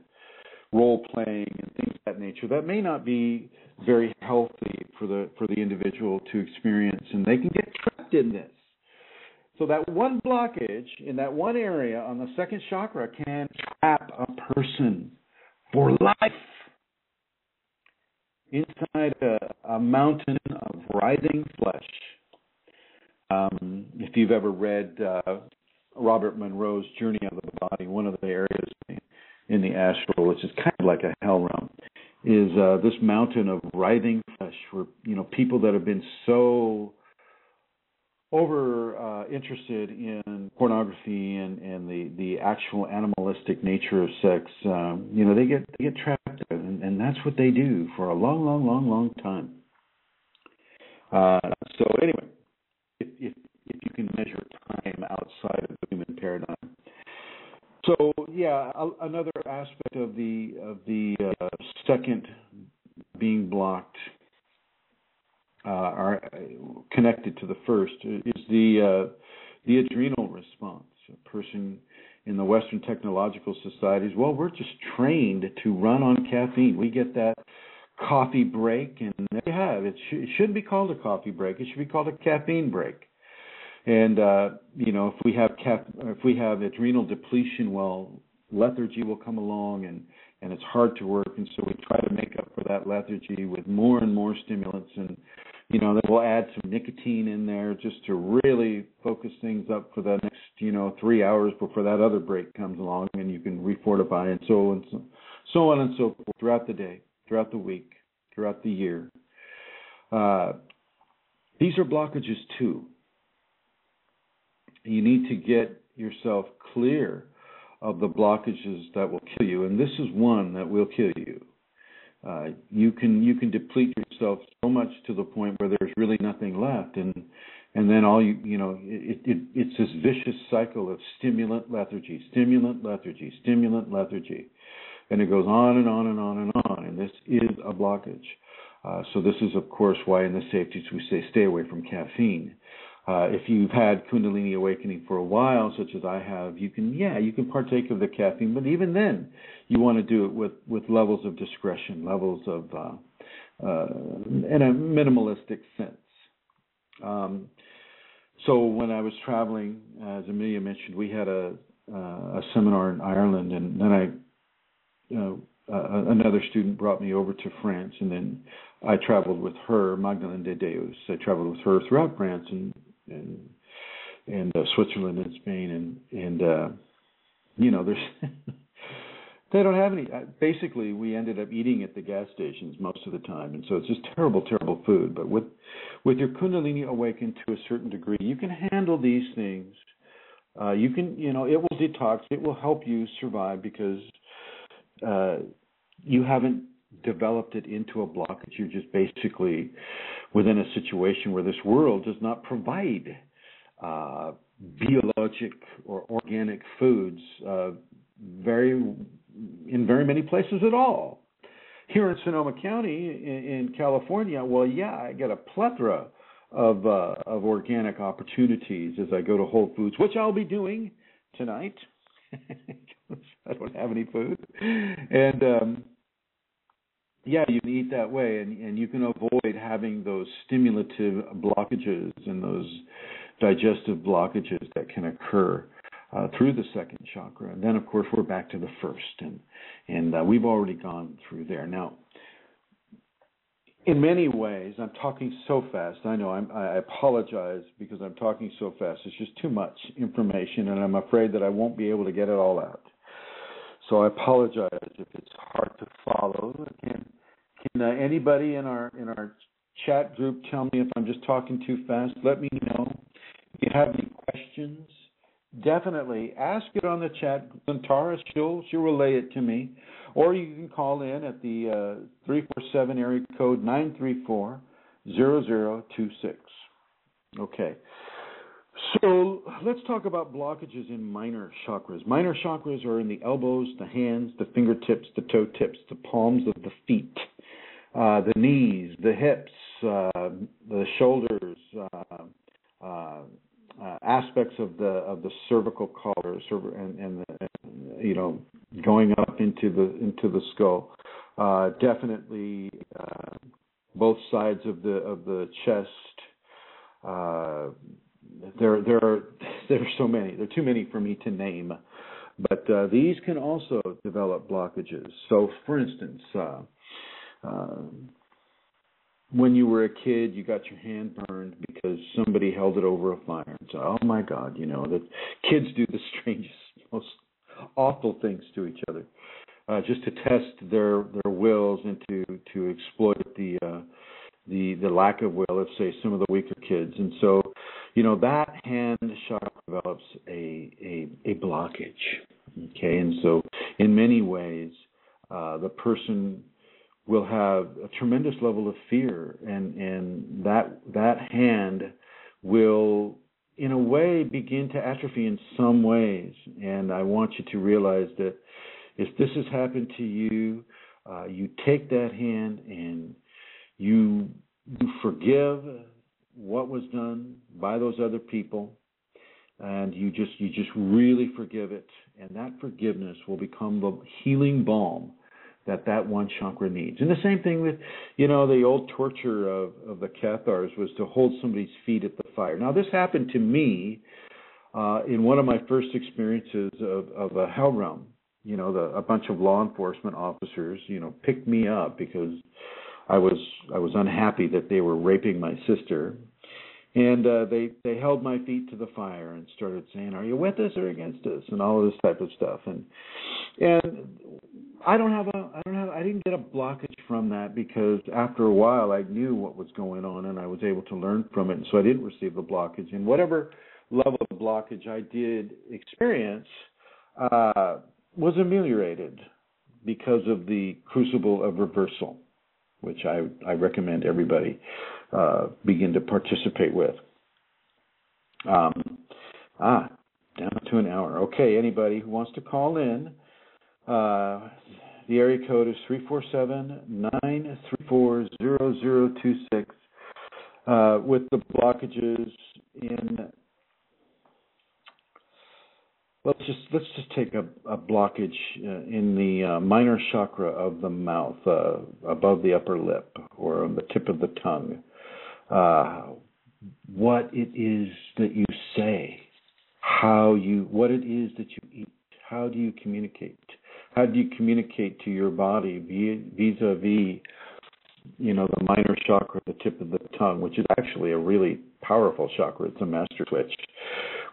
role playing and things of that nature that may not be very healthy for the for the individual to experience, and they can get trapped in this. So that one blockage in that one area on the second chakra can trap a person for life inside a, a mountain of writhing flesh. Um, if you've ever read uh, Robert Monroe's Journey of the Body, one of the areas in the astral, which is kind of like a hell realm, is uh, this mountain of writhing flesh, where you know people that have been so over uh, interested in pornography and, and the, the actual animalistic nature of sex, um, you know, they get they get trapped, and, and that's what they do for a long, long, long, long time. Uh, so anyway, if, if if you can measure time outside of the human paradigm, so yeah, a, another aspect of the of the uh, second being blocked uh, are uh, connected to the first is the uh, the adrenal response. A person in the Western technological societies, well, we're just trained to run on caffeine. We get that coffee break, and there you have it. Sh- it shouldn't be called a coffee break. It should be called a caffeine break. And uh, you know, if we have if we have adrenal depletion, well, lethargy will come along, and and it's hard to work. And so we try to make up for that lethargy with more and more stimulants and you know, then we'll add some nicotine in there just to really focus things up for the next, you know, three hours before that other break comes along, and you can refortify and so on, so, so on and so forth throughout the day, throughout the week, throughout the year. Uh, these are blockages too. You need to get yourself clear of the blockages that will kill you, and this is one that will kill you. Uh, you can you can deplete yourself so much to the point where there's really nothing left, and and then all you you know it, it it's this vicious cycle of stimulant lethargy, stimulant lethargy, stimulant lethargy, and it goes on and on and on and on, and this is a blockage. Uh, so this is of course why in the safeties we say stay away from caffeine. Uh, if you've had Kundalini awakening for a while, such as I have, you can, yeah, you can partake of the caffeine, but even then, you want to do it with, with levels of discretion, levels of, uh, uh, in a minimalistic sense. Um, so when I was traveling, as Amelia mentioned, we had a, uh, a seminar in Ireland, and then I, you know, another student brought me over to France, and then I traveled with her, Magdalene de Deus. I traveled with her throughout France and and and uh, Switzerland and Spain and and uh, you know there's they don't have any. Uh, basically, we ended up eating at the gas stations most of the time, and so it's just terrible, terrible food. But with with your Kundalini awakened to a certain degree, you can handle these things. Uh, you can, you know, it will detox. It will help you survive because uh, you haven't developed it into a blockage. You're just basically within a situation where this world does not provide uh, biologic or organic foods uh, very in very many places at all. Here in Sonoma County in, in California, well, yeah, I get a plethora of uh, of organic opportunities as I go to Whole Foods, which I'll be doing tonight. I don't have any food, and um, yeah, you can eat that way, and and you can avoid having those stimulative blockages and those digestive blockages that can occur uh, through the second chakra. And then, of course, we're back to the first, and and uh, we've already gone through there. Now, in many ways, I'm talking so fast. I know I'm, I apologize because I'm talking so fast. It's just too much information, and I'm afraid that I won't be able to get it all out. So I apologize if it's hard to follow. Can, can uh, anybody in our in our chat group tell me if I'm just talking too fast? Let me know. If you have any questions, definitely ask it on the chat. Tara, she'll she'll relay it to me, or you can call in at the uh, three four seven area code nine three four zero zero two six. Okay. So let's talk about blockages in minor chakras. Minor chakras are in the elbows, the hands, the fingertips, the toe tips, the palms of the feet, uh, the knees, the hips, uh, the shoulders, uh, uh, uh aspects of the of the cervical collar, and, and the, you know going up into the into the skull. Uh, definitely both sides of the of the chest there there are there are so many. There are too many for me to name, but uh, these can also develop blockages. So, for instance, uh, uh, when you were a kid, you got your hand burned because somebody held it over a fire. And so, oh my God, you know that kids do the strangest, most awful things to each other, uh, just to test their their wills and to to exploit the uh, the the lack of will of say some of the weaker kids. And so you know that hand chakra develops a, a a blockage okay and so in many ways uh, the person will have a tremendous level of fear and and that that hand will in a way begin to atrophy in some ways and i want you to realize that if this has happened to you uh, you take that hand and you you forgive what was done by those other people and you just you just really forgive it and that forgiveness will become the healing balm that that one chakra needs. And the same thing with you know the old torture of of the cathars was to hold somebody's feet at the fire. Now this happened to me uh in one of my first experiences of of a hell realm. You know the a bunch of law enforcement officers you know picked me up because I was I was unhappy that they were raping my sister, and uh, they they held my feet to the fire and started saying, "Are you with us or against us?" and all of this type of stuff. And and I don't have a I don't have I didn't get a blockage from that because after a while I knew what was going on and I was able to learn from it, and so I didn't receive the blockage. And whatever level of blockage I did experience uh, was ameliorated because of the crucible of reversal, which I, I recommend everybody uh, begin to participate with. Um, ah, down to an hour. Okay, anybody who wants to call in, uh, the area code is 347-934-0026. Uh, with the blockages in let's just let's just take a, a blockage uh, in the uh, minor chakra of the mouth uh, above the upper lip or on the tip of the tongue. Uh, what it is that you say how you what it is that you eat how do you communicate? How do you communicate to your body vis-a-vis you know the minor chakra the tip of the tongue which is actually a really powerful chakra. It's a master switch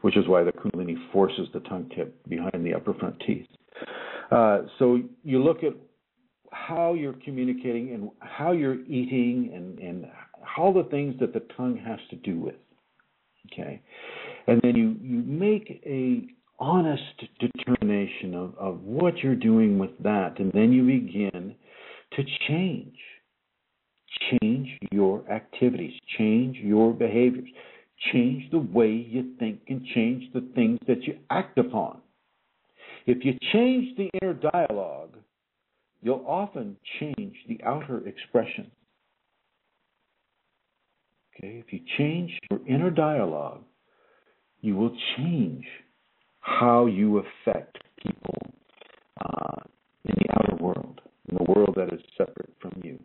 which is why the kundalini forces the tongue tip behind the upper front teeth. Uh, so you look at how you're communicating and how you're eating and and all the things that the tongue has to do with okay? And then you you make a honest determination of, of what you're doing with that and then you begin to change. Change your activities, change your behaviors, change the way you think, and change the things that you act upon. If you change the inner dialogue, you'll often change the outer expression. Okay, if you change your inner dialogue, you will change how you affect people uh, in the outer world, in the world that is separate from you.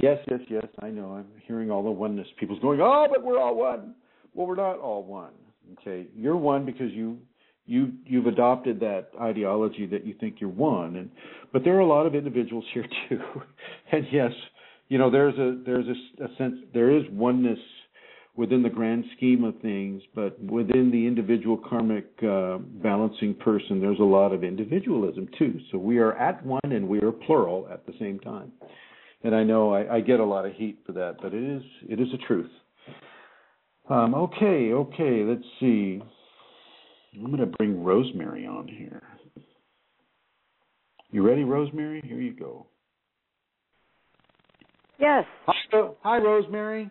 Yes, yes, yes, I know. I'm hearing all the oneness. People's going, oh, but we're all one. Well, we're not all one. Okay, you're one because you you you've adopted that ideology that you think you're one, and but there are a lot of individuals here too, and yes, you know there's a there's a, a sense there is oneness within the grand scheme of things, but within the individual karmic uh, balancing person, there's a lot of individualism too. So we are at one and we are plural at the same time and I know I, I get a lot of heat for that, but it is it is a truth. Um, okay, okay, let's see. I'm going to bring Rosemary on here. You ready, Rosemary? Here you go. Yes. Hi, hi Rosemary.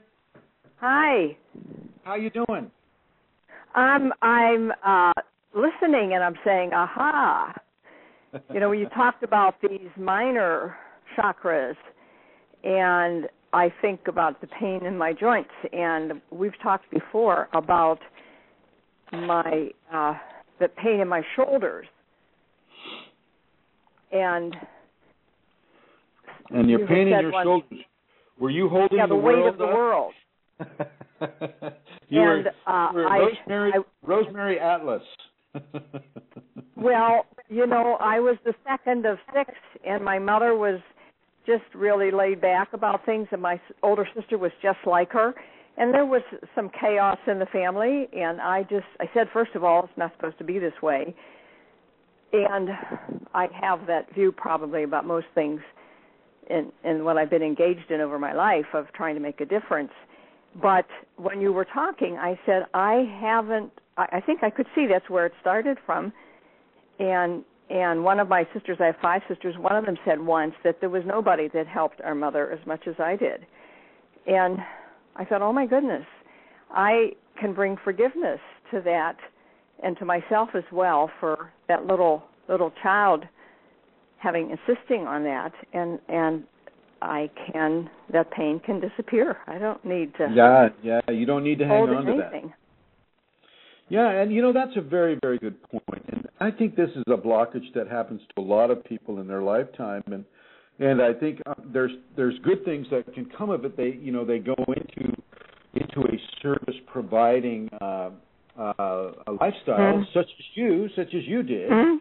Hi. How you doing? Um, I'm uh, listening and I'm saying, aha. you know, when you talked about these minor chakras, and I think about the pain in my joints. And we've talked before about my uh, the pain in my shoulders, and and your you pain in your once, shoulders. Were you holding yeah, the, the weight world of the up? world? you and were, uh, you were I, Rosemary, I, Rosemary Atlas. well, you know, I was the second of six, and my mother was just really laid back about things, and my older sister was just like her. And there was some chaos in the family, and I just I said first of all, it's not supposed to be this way. And I have that view probably about most things in in what I've been engaged in over my life of trying to make a difference. But when you were talking, I said I haven't. I, I think I could see that's where it started from, and and one of my sisters, I have five sisters, one of them said once that there was nobody that helped our mother as much as I did. And I thought, oh my goodness, I can bring forgiveness to that and to myself as well for that little little child having insisting on that and and I can that pain can disappear. I don't need to Yeah, yeah, you don't need to hang on to anything. that. Yeah, and you know that's a very very good point. And I think this is a blockage that happens to a lot of people in their lifetime and and I think uh, there's there's good things that can come of it. They you know they go into into a service providing uh, uh, a lifestyle Mm-hmm. such as you such as you did. Mhm.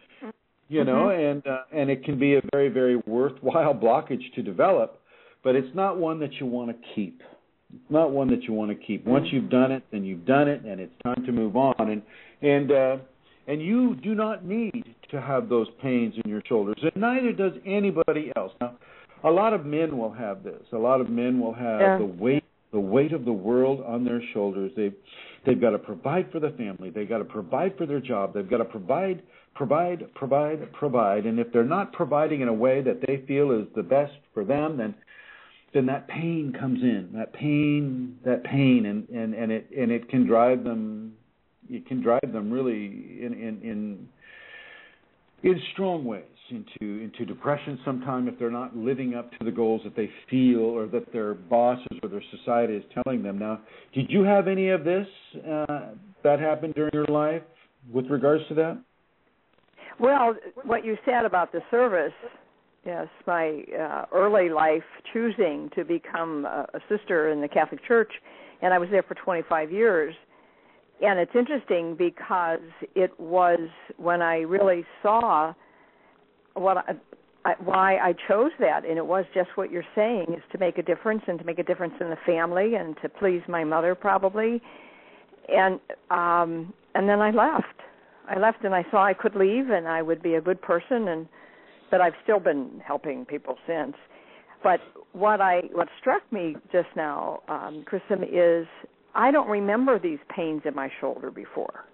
You know, and uh, and it can be a very very worthwhile blockage to develop, but it's not one that you want to keep. It's not one that you want to keep. Once you've done it, then you've done it, and it's time to move on. And and uh, and you do not need to have those pains in your shoulders, and neither does anybody else. Now, a lot of men will have this. A lot of men will have Yeah. the weight, the weight of the world on their shoulders. They've they've got to provide for the family. They've got to provide for their job. They've got to provide, provide, provide, provide. And if they're not providing in a way that they feel is the best for them, then then that pain comes in. That pain, that pain, and and and it and it can drive them. It can drive them really in in in in strong ways into into depression sometime if they're not living up to the goals that they feel or that their bosses or their society is telling them. Now did you have any of this uh, that happened during your life with regards to that? Well what you said about the service yes my uh, early life choosing to become a, a sister in the catholic church and i was there for 25 years and it's interesting because it was when I really saw what I, why I chose that, and it was just what you're saying is to make a difference and to make a difference in the family and to please my mother probably, and um, and then I left. I left and I saw I could leave and I would be a good person and but I've still been helping people since. But what I what struck me just now, um, Chrism, is I don't remember these pains in my shoulder before.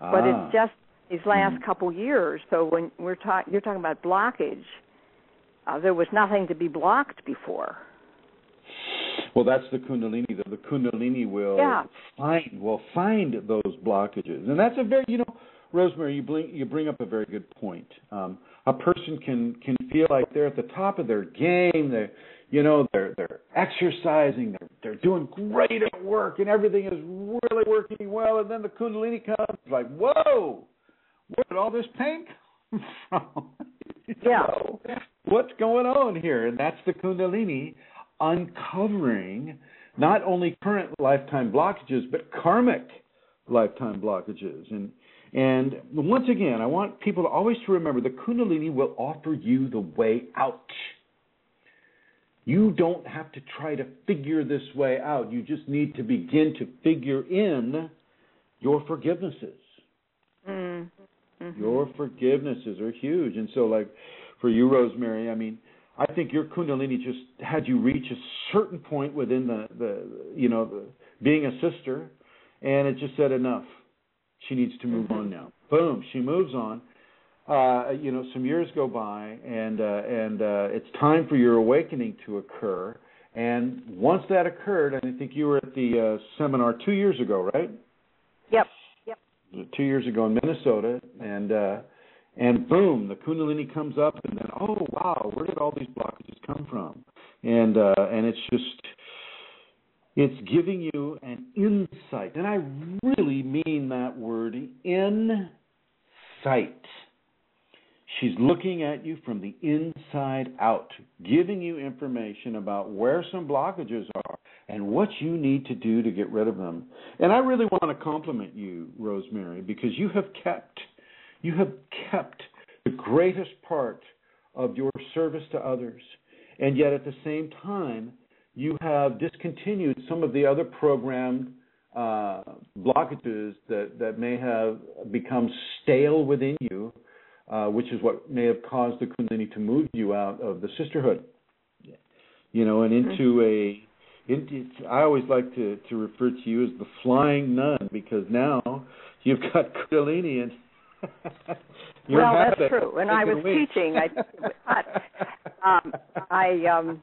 Ah. But it's ah. just these last mm couple years. So when we're talking, you're talking about blockage. Uh, there was nothing to be blocked before. Well, that's the Kundalini. The, the Kundalini will yeah. find will find those blockages, and that's a very you know, Rosemary, you bring you bring up a very good point. Um, a person can can feel like they're at the top of their game. They you know they're they're exercising they're they're doing great at work and everything is really working well. And then the kundalini comes like whoa where did all this pain come from? Yeah. what's going on here? And that's the kundalini uncovering not only current lifetime blockages but karmic lifetime blockages. And and once again i want people to always to remember the kundalini will offer you the way out you don't have to try to figure this way out. You just need to begin to figure in your forgivenesses. Mm. hmm Your forgivenesses are huge. And so, like for you, Rosemary, I mean, I think your Kundalini just had you reach a certain point within the, the you know, the, being a sister, and it just said enough. She needs to move mm-hmm. on now. Boom, she moves on uh, you know, some years go by, and uh, and uh, it's time for your awakening to occur. And once that occurred, and I think you were at the uh, seminar two years ago, right? Yep. Yep. Two years ago in Minnesota, and uh, and boom, the Kundalini comes up, and then oh wow, where did all these blockages come from? And uh, and it's just it's giving you an insight, and I really mean that word insight She's looking at you from the inside out, giving you information about where some blockages are and what you need to do to get rid of them. And I really want to compliment you, Rosemary, because you have kept you have kept the greatest part of your service to others. And yet at the same time, you have discontinued some of the other programmed uh, blockages that, that may have become stale within you uh, which is what may have caused the Kundalini to move you out of the sisterhood, you know, and into mm-hmm. a. It, I always like to to refer to you as the flying nun because now you've got Kundalini and. well, that's true. When I was teaching, I, um, I um,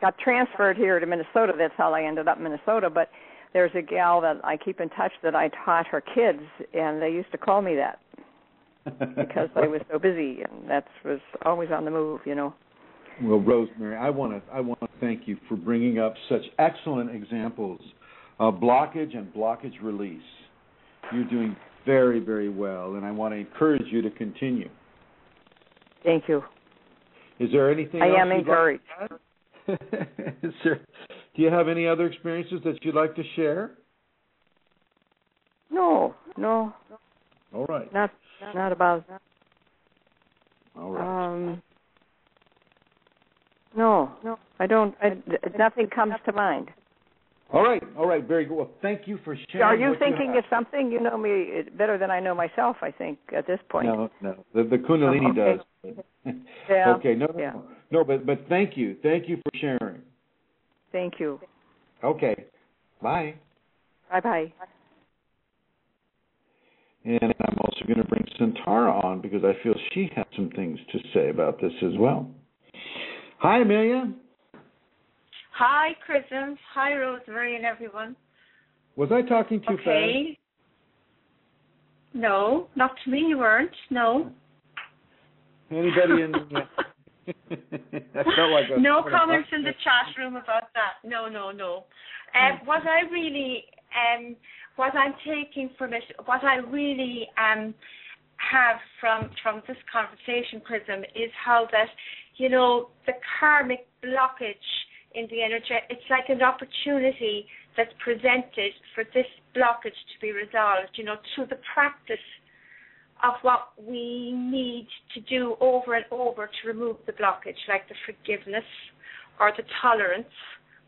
got transferred here to Minnesota. That's how I ended up in Minnesota. But there's a gal that I keep in touch that I taught her kids, and they used to call me that because I was so busy and that was always on the move, you know. Well, Rosemary, I want to I want to thank you for bringing up such excellent examples of blockage and blockage release. You're doing very very well, and I want to encourage you to continue. Thank you. Is there anything? I am encouraged. Like there, do you have any other experiences that you'd like to share? No, no. All right. Not not about. All right. Um, no, no, I don't. I, nothing comes to mind. All right, all right, very good. Well, thank you for sharing. Are you thinking you of something? You know me better than I know myself. I think at this point. No, no, the, the Kundalini oh, okay. does. yeah. Okay, no, yeah. no, but but thank you, thank you for sharing. Thank you. Okay. Bye. Bye bye. And I'm also going to bring Santara on because I feel she has some things to say about this as well. Hi, Amelia. Hi, Chrism. Hi, Rosemary, and everyone. Was I talking too okay. No, not to me. You weren't. No. Anybody in? I felt like a, no comments in the chat room about that. No, no, no. Um, what I really, um, what I'm taking from it, what I really um, have from from this conversation, Chrism, is how that, you know, the karmic blockage in the energy, it's like an opportunity that's presented for this blockage to be resolved. You know, through the practice of what we need to do over and over to remove the blockage, like the forgiveness or the tolerance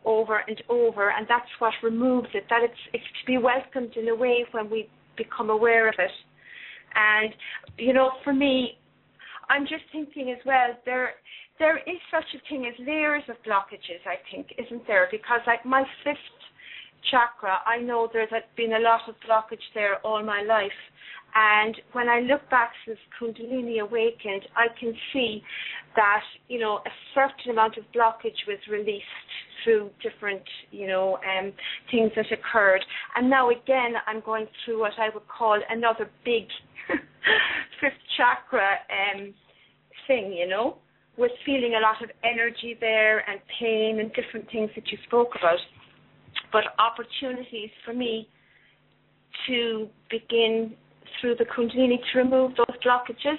over and over, and that's what removes it. That it's it's to be welcomed in a way when we become aware of it. And you know, for me, I'm just thinking as well there there is such a thing as layers of blockages. I think, isn't there? Because like my fifth chakra, I know there's been a lot of blockage there all my life. And when I look back since Kundalini awakened, I can see that, you know, a certain amount of blockage was released through different, you know, um, things that occurred. And now again, I'm going through what I would call another big fifth chakra um, thing, you know, with feeling a lot of energy there and pain and different things that you spoke about. But opportunities for me to begin through the Kundalini to remove those blockages?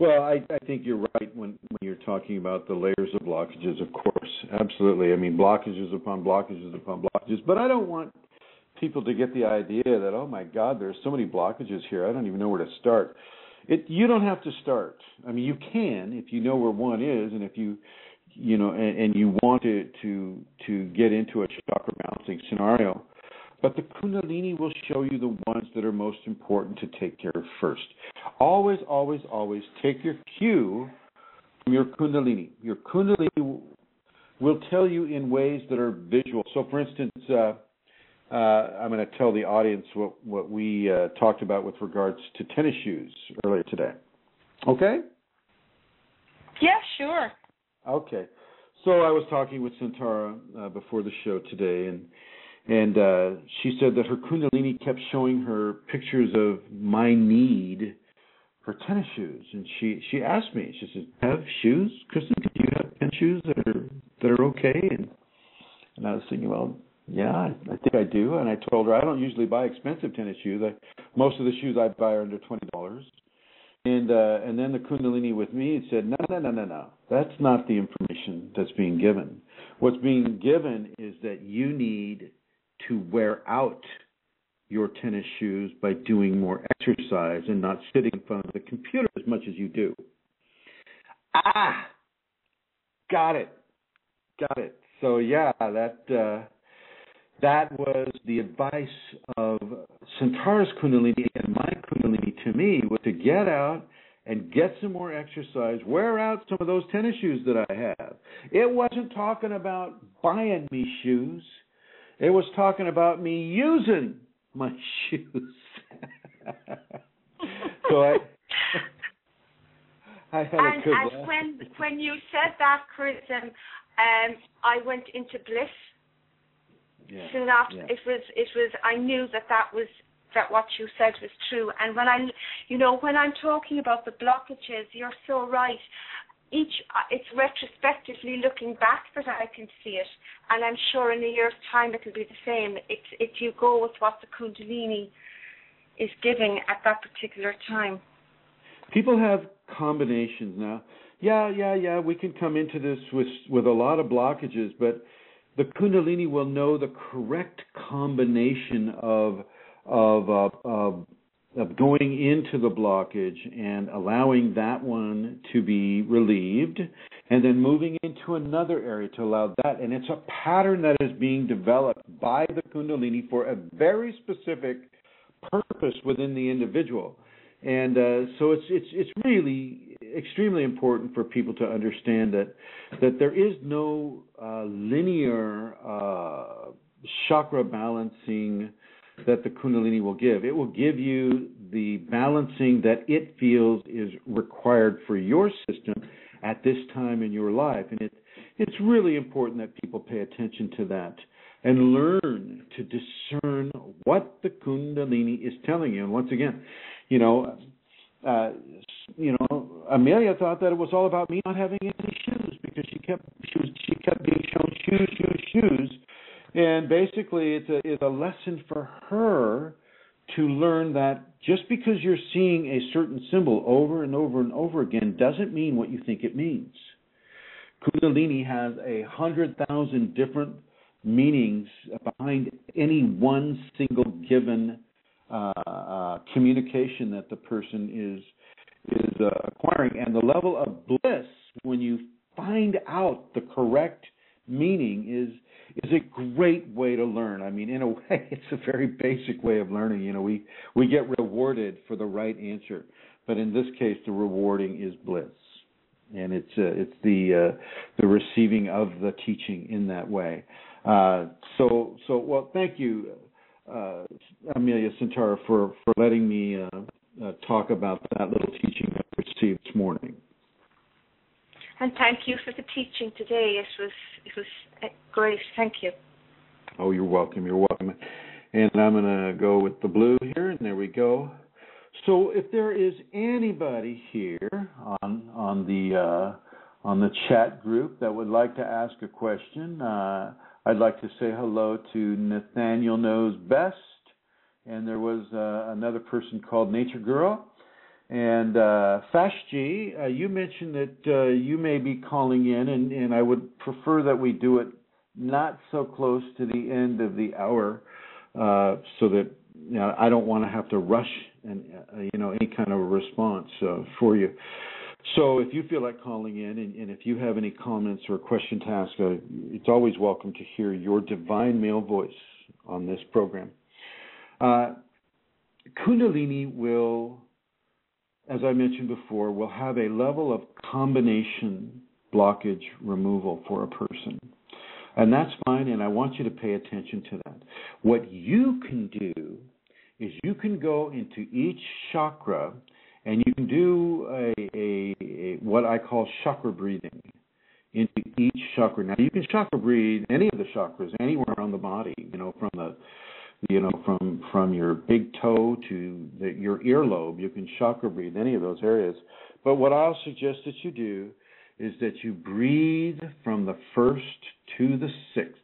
Well, I, I think you're right when, when you're talking about the layers of blockages, of course. Absolutely. I mean, blockages upon blockages upon blockages. But I don't want people to get the idea that, oh my God, there's so many blockages here, I don't even know where to start. It you don't have to start. I mean, you can if you know where one is, and if you you know, and, and you want to to to get into a chakra balancing scenario. But the Kundalini will show you the ones that are most important to take care of first. Always, always, always take your cue from your Kundalini. Your Kundalini will tell you in ways that are visual. So, for instance, uh, uh, I'm going to tell the audience what, what we uh, talked about with regards to tennis shoes earlier today. Okay? Yeah, sure. Okay. So I was talking with Santara uh, before the show today, and and uh, she said that her kundalini kept showing her pictures of my need for tennis shoes, and she she asked me, she said, "Have shoes, Chrism? Do you have tennis shoes that are that are okay?" And and I was thinking, well, yeah, I, I think I do. And I told her I don't usually buy expensive tennis shoes. I, most of the shoes I buy are under twenty dollars. And uh, and then the Kundalini with me said, no, no, no, no, no. That's not the information that's being given. What's being given is that you need to wear out your tennis shoes by doing more exercise and not sitting in front of the computer as much as you do. Ah, got it, got it. So yeah, that uh, that was the advice of Santara's Kundalini and my Kundalini to me was to get out and get some more exercise, wear out some of those tennis shoes that I have. It wasn't talking about buying me shoes. It was talking about me using my shoes. so I I had and, a good and when when you said that, Chris, um, um, I went into bliss. Yeah, Soon after, yeah. it was it was I knew that that was that what you said was true. And when I, you know, when I'm talking about the blockages, you're so right each it's retrospectively looking back that I can see it, and I'm sure in a year's time it'll be the same. It's if you go with what the Kundalini is giving at that particular time. People have combinations now. Yeah, yeah, yeah. We can come into this with with a lot of blockages, but the Kundalini will know the correct combination of of uh, of of going into the blockage and allowing that one to be relieved and then moving into another area to allow that. And it's a pattern that is being developed by the kundalini for a very specific purpose within the individual. And uh, so it's it's it's really extremely important for people to understand that that there is no uh, linear uh, chakra balancing that the Kundalini will give. It will give you the balancing that it feels is required for your system at this time in your life, and it it's really important that people pay attention to that and learn to discern what the Kundalini is telling you. And once again, you know, uh, you know, Amelia thought that it was all about me not having any shoes because she kept she was she kept being shown shoes, shoes, shoes, and basically it's a it's a lesson for her to learn that just because you're seeing a certain symbol over and over and over again doesn't mean what you think it means. Kundalini has a hundred thousand different meanings behind any one single given uh, uh, communication that the person is is uh, acquiring, and the level of bliss when you find out the correct meaning is is a great way to learn. I mean, in a way, it's a very basic way of learning. You know, we we get rewarded for the right answer, but in this case, the rewarding is bliss, and it's uh, it's the uh, the receiving of the teaching in that way. Uh, so so well, thank you, uh, Amelia Santara, for for letting me uh, uh, talk about that little teaching I received this morning. And thank you for the teaching today. It was it was great. Thank you. Oh, you're welcome. You're welcome. And I'm going to go with the blue here, and there we go. So, if there is anybody here on on the uh, on the chat group that would like to ask a question, uh, I'd like to say hello to Nathaniel Knows Best, and there was uh, another person called Nature Girl. And uh, Fashji, uh, you mentioned that uh, you may be calling in, and, and I would prefer that we do it not so close to the end of the hour, uh, so that you know, I don't want to have to rush and uh, you know any kind of a response uh, for you. So if you feel like calling in, and, and if you have any comments or question to ask, it's always welcome to hear your divine male voice on this program. Kundalini will as I mentioned before, will have a level of combination blockage removal for a person. And that's fine, and I want you to pay attention to that. What you can do is you can go into each chakra and you can do a, a, a what I call chakra breathing into each chakra. Now you can chakra breathe any of the chakras anywhere on the body, you know, from the you know, from from your big toe to the, your earlobe. You can chakra breathe any of those areas. But what I'll suggest that you do is that you breathe from the first to the sixth.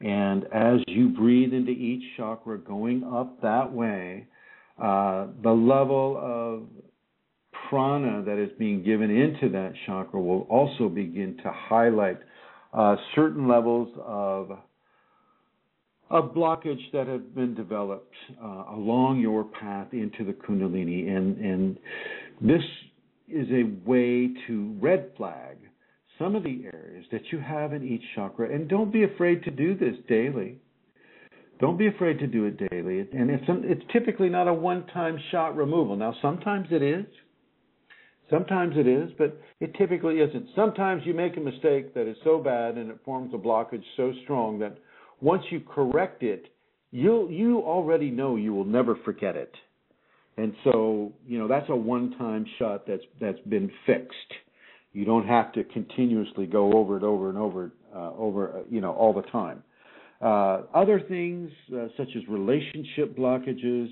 And as you breathe into each chakra, going up that way, uh, the level of prana that is being given into that chakra will also begin to highlight uh, certain levels of a blockage that have been developed uh, along your path into the Kundalini, and and this is a way to red flag some of the areas that you have in each chakra, and don't be afraid to do this daily. Don't be afraid to do it daily, and it's it's typically not a one-time shot removal. Now sometimes it is. Sometimes it is, but it typically isn't. Sometimes you make a mistake that is so bad and it forms a blockage so strong that once you correct it, you'll you already know you will never forget it. And so, you know, that's a one-time shot that's that's been fixed. You don't have to continuously go over it over and over uh, over uh, you know all the time. Uh, other things uh, such as relationship blockages,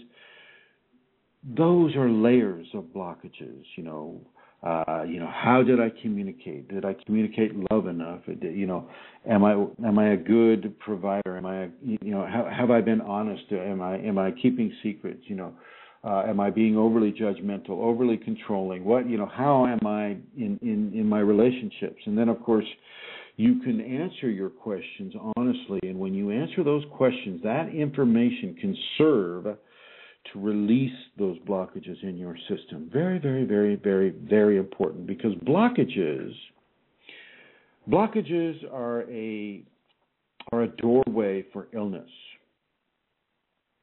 those are layers of blockages. You know, uh, you know, how did I communicate? Did I communicate love enough? Did, you know, am I am I a good provider? Am I, you know, have, have I been honest? Am I am I keeping secrets? You know, uh, am I being overly judgmental, overly controlling? What you know, how am I in in in my relationships? And then of course, you can answer your questions honestly. And when you answer those questions, that information can serve to release those blockages in your system. Very, very, very, very, very important because blockages blockages are a are a doorway for illness.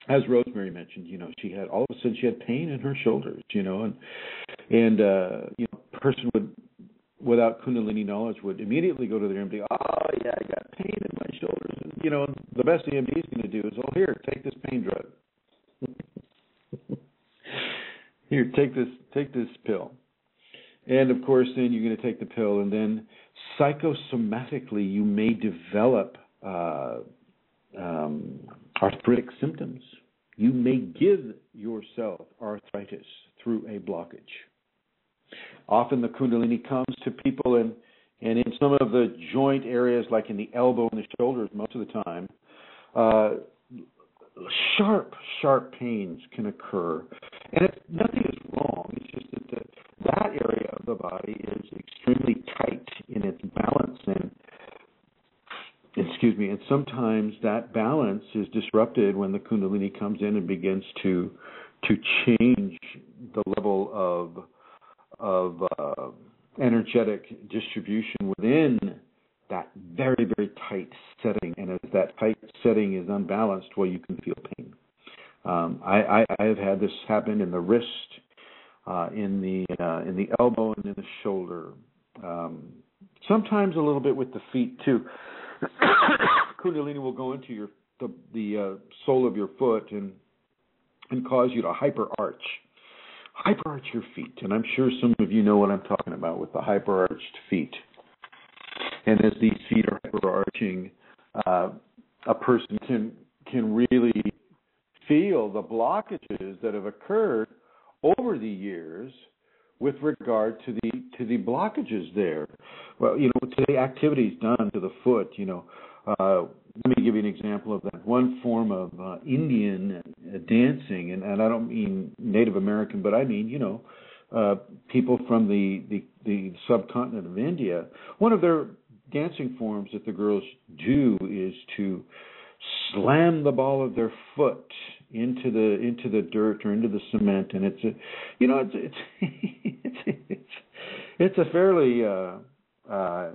As Rosemary mentioned, you know, she had all of a sudden she had pain in her shoulders, you know, and and uh, you know person would, without Kundalini knowledge, would immediately go to their MD. Oh yeah, I got pain in my shoulders, and you know the best the MD is going to do is, oh here, take this pain drug. Here, take this, take this pill. And of course, then you're going to take the pill, and then psychosomatically, you may develop uh, um, arthritic symptoms. You may give yourself arthritis through a blockage. Often the Kundalini comes to people and and in some of the joint areas, like in the elbow and the shoulders, most of the time, uh, sharp, sharp pains can occur. And it's, nothing is wrong. It's just that the, that area of the body is extremely tight in its balance and excuse me, and sometimes that balance is disrupted when the kundalini comes in and begins to to change the level of of uh, energetic distribution within that very very tight setting, and as that tight setting is unbalanced, well, you can feel pain. Um, I, I, I have had this happen in the wrist, uh, in the uh, in the elbow, and in the shoulder. Um, sometimes a little bit with the feet too. Kundalini will go into your the the uh, sole of your foot and and cause you to hyper arch, hyper arch your feet. And I'm sure some of you know what I'm talking about with the hyper arched feet. And as these feet are arching, uh, a person can can really feel the blockages that have occurred over the years with regard to the to the blockages there. Well, you know, to the activities done to the foot, you know, uh, let me give you an example of that. One form of uh, Indian uh, dancing, and, and I don't mean Native American, but I mean, you know, uh, people from the, the the subcontinent of India. One of their dancing forms that the girls do is to slam the ball of their foot into the into the dirt or into the cement, and it's a, you know, it's it's it's it's, it's a fairly uh, uh,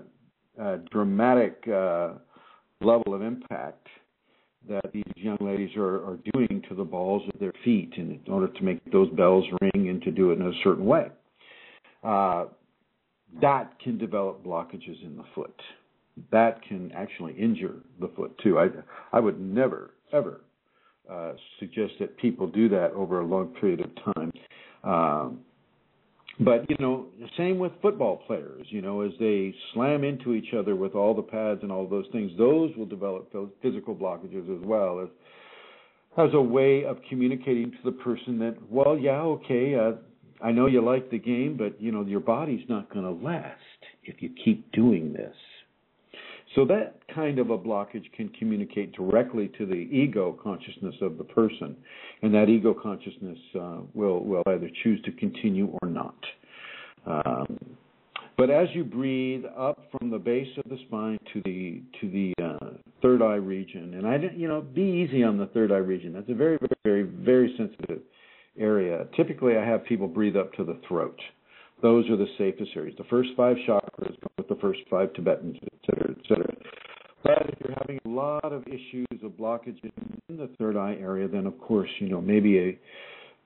uh, dramatic uh, level of impact that these young ladies are, are doing to the balls of their feet in order to make those bells ring and to do it in a certain way. That can develop blockages in the foot. That can actually injure the foot too. I I would never ever uh, suggest that people do that over a long period of time. Um, but you know, the same with football players. You know, as they slam into each other with all the pads and all those things, those will develop physical blockages as well as as a way of communicating to the person that, well, yeah, okay, uh, I know you like the game, but you know your body's not going to last if you keep doing this. So that kind of a blockage can communicate directly to the ego consciousness of the person, and that ego consciousness uh, will will either choose to continue or not. Um, but as you breathe up from the base of the spine to the to the uh, third eye region, and I didn't, you know be easy on the third eye region. That's a very very very very sensitive area. Typically, I have people breathe up to the throat. Those are the safest areas. The first five chakras with the first five Tibetans, et cetera, et cetera. But if you're having a lot of issues of blockages in the third eye area, then of course, you know, maybe a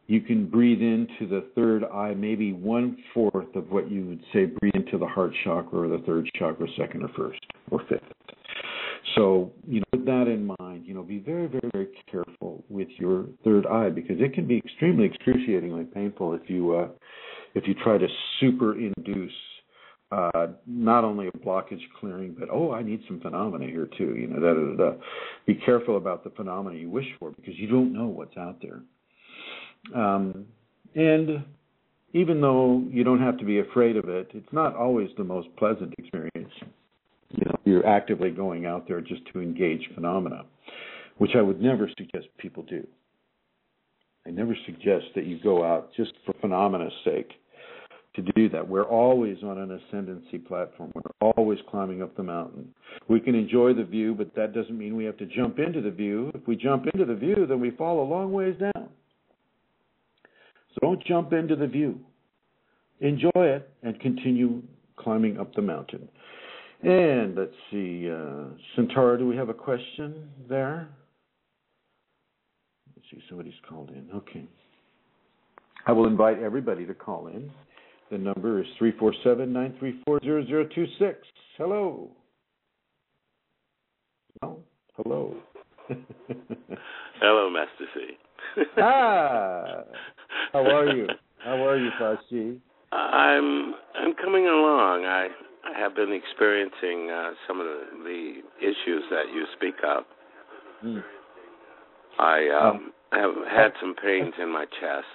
you can breathe into the third eye, maybe one fourth of what you would say breathe into the heart chakra or the third chakra, second or first or fifth. So, you know, with that in mind, you know, be very, very, very careful with your third eye because it can be extremely excruciatingly painful if you uh, if you try to super induce uh, not only a blockage clearing, but oh, I need some phenomena here too. You know, da, da, da. be careful about the phenomena you wish for because you don't know what's out there. Um, and even though you don't have to be afraid of it, it's not always the most pleasant experience. You know, you're actively going out there just to engage phenomena, which I would never suggest people do. I never suggest that you go out just for phenomena's sake to do that. We're always on an ascendancy platform. We're always climbing up the mountain. We can enjoy the view, but that doesn't mean we have to jump into the view. If we jump into the view, then we fall a long ways down. So don't jump into the view. Enjoy it and continue climbing up the mountain. And let's see, uh, Santara, do we have a question there? Let's see, somebody's called in. Okay. I will invite everybody to call in The number is three four seven nine three four zero zero two six. Hello. No. Hello. Hello, Master C. ah. How are you? How are you, Fashi? I'm I'm coming along. I I have been experiencing uh, some of the, the issues that you speak of. Mm. I um, have had some pains in my chest,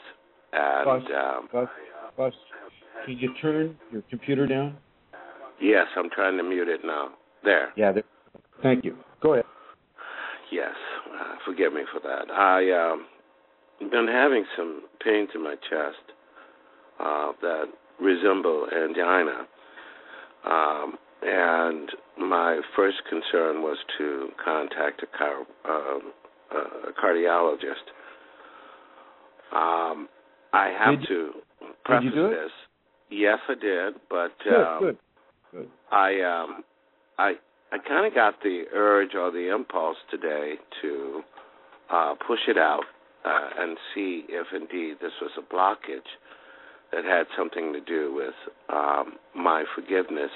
and um, Bus, Bus, can you turn your computer down? yes, I'm trying to mute it now. There. Yeah. There. Thank you. Go ahead. Yes, uh, forgive me for that. I um, been having some pains in my chest uh, that resemble angina, um, and my first concern was to contact a, car, um, a cardiologist. Um, I have Did to preface you do it? this. Yes, I did, but Good. um, good. Good. I um I I kind of got the urge or the impulse today to uh push it out uh and see if indeed this was a blockage that had something to do with um my forgiveness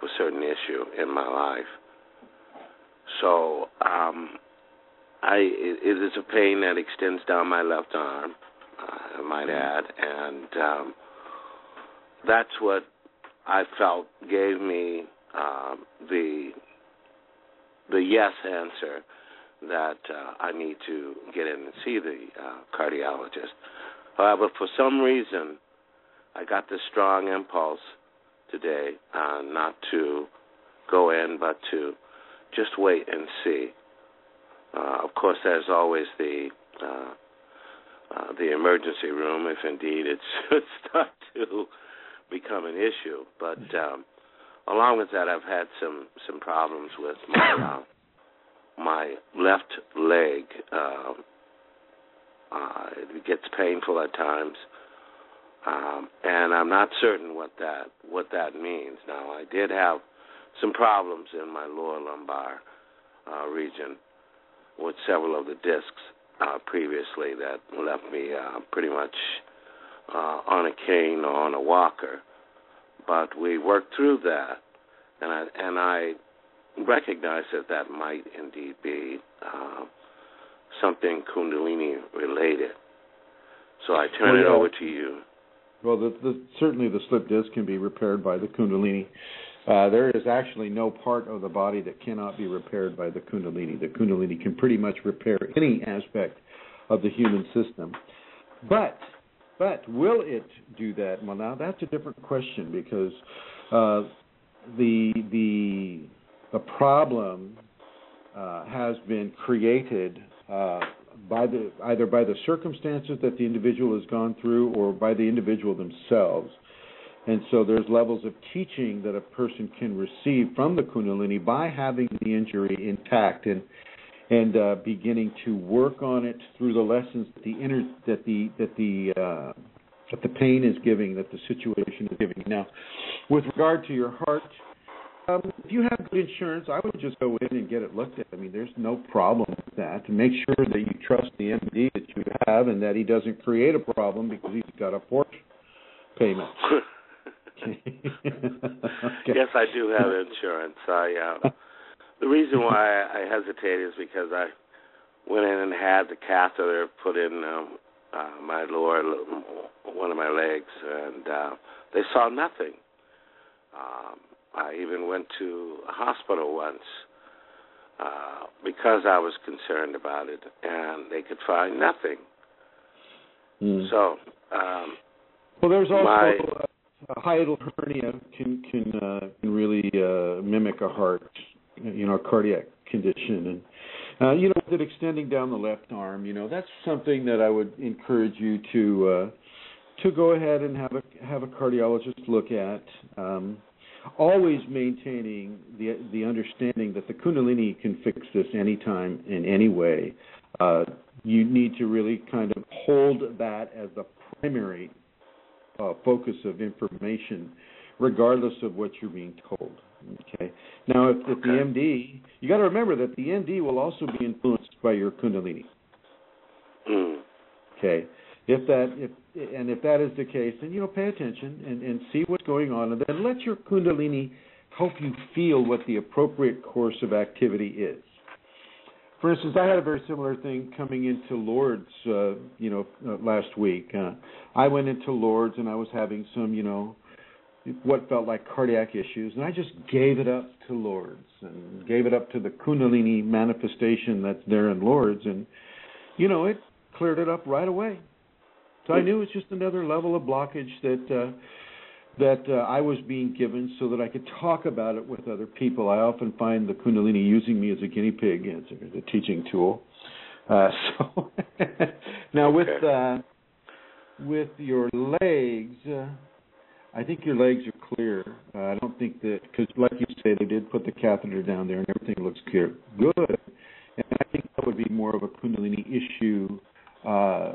for a certain issue in my life. So um I it, it is a pain that extends down my left arm, uh, I might add, and um that's what I felt gave me um, the the yes answer that uh, I need to get in and see the uh, cardiologist. However, for some reason, I got this strong impulse today uh, not to go in, but to just wait and see. Uh, of course, there's always the uh, uh, the emergency room if indeed it should start to become an issue. But um, along with that, I've had some some problems with my uh, my left leg. Um, uh, it gets painful at times, um, and I'm not certain what that what that means. Now, I did have some problems in my lower lumbar uh, region with several of the discs uh, previously that left me uh, pretty much uh, on a cane or on a walker, but we worked through that, and I and I recognized that that might indeed be uh, something Kundalini related. So I turn Well, it yeah. over to you. Well, the, the, certainly the slip disc can be repaired by the Kundalini. Uh, there is actually no part of the body that cannot be repaired by the Kundalini. The Kundalini can pretty much repair any aspect of the human system. But, but will it do that? Well, now that's a different question because uh, the the the problem uh, has been created uh, by the either by the circumstances that the individual has gone through or by the individual themselves. And so there's levels of teaching that a person can receive from the Kundalini by having the injury intact and and uh, beginning to work on it through the lessons that the inner that the that the uh, that the pain is giving, that the situation is giving. Now, with regard to your heart, um, if you have good insurance, I would just go in and get it looked at. I mean, there's no problem with that. To make sure that you trust the MD that you have and that he doesn't create a problem because he's got a Porsche payment. okay. Yes, I do have insurance. I uh, the reason why I hesitate is because I went in and had the catheter put in um, uh, my lower one of my legs, and uh, they saw nothing. Um, I even went to a hospital once uh, because I was concerned about it, and they could find nothing. Mm. So, um, well, there's also my- uh, a hiatal hernia can can uh, can really uh, mimic a heart, you know, a cardiac condition, and uh, you know, with it extending down the left arm, you know, that's something that I would encourage you to uh, to go ahead and have a have a cardiologist look at. Um, always maintaining the the understanding that the Kundalini can fix this anytime in any way. Uh, you need to really kind of hold that as the primary uh, focus of information, regardless of what you're being told. Okay. Now, if, if the MD, you got to remember that the MD will also be influenced by your Kundalini. mm, Okay. If that if and if that is the case, then you know pay attention and and see what's going on, and then let your kundalini help you feel what the appropriate course of activity is. For instance, I had a very similar thing coming into Lourdes, uh, you know, uh, last week. Uh, I went into Lourdes and I was having some, you know, what felt like cardiac issues, and I just gave it up to Lourdes and gave it up to the Kundalini manifestation that's there in Lourdes, and you know, it cleared it up right away. So I knew it was just another level of blockage that uh, that uh, I was being given so that I could talk about it with other people. I often find the Kundalini using me as a guinea pig, as a, a teaching tool. Uh, so now with uh, with your legs, uh, I think your legs are clear. Uh, I don't think that because, like you say, they did put the catheter down there and everything looks clear. Good, and I think that would be more of a Kundalini issue uh,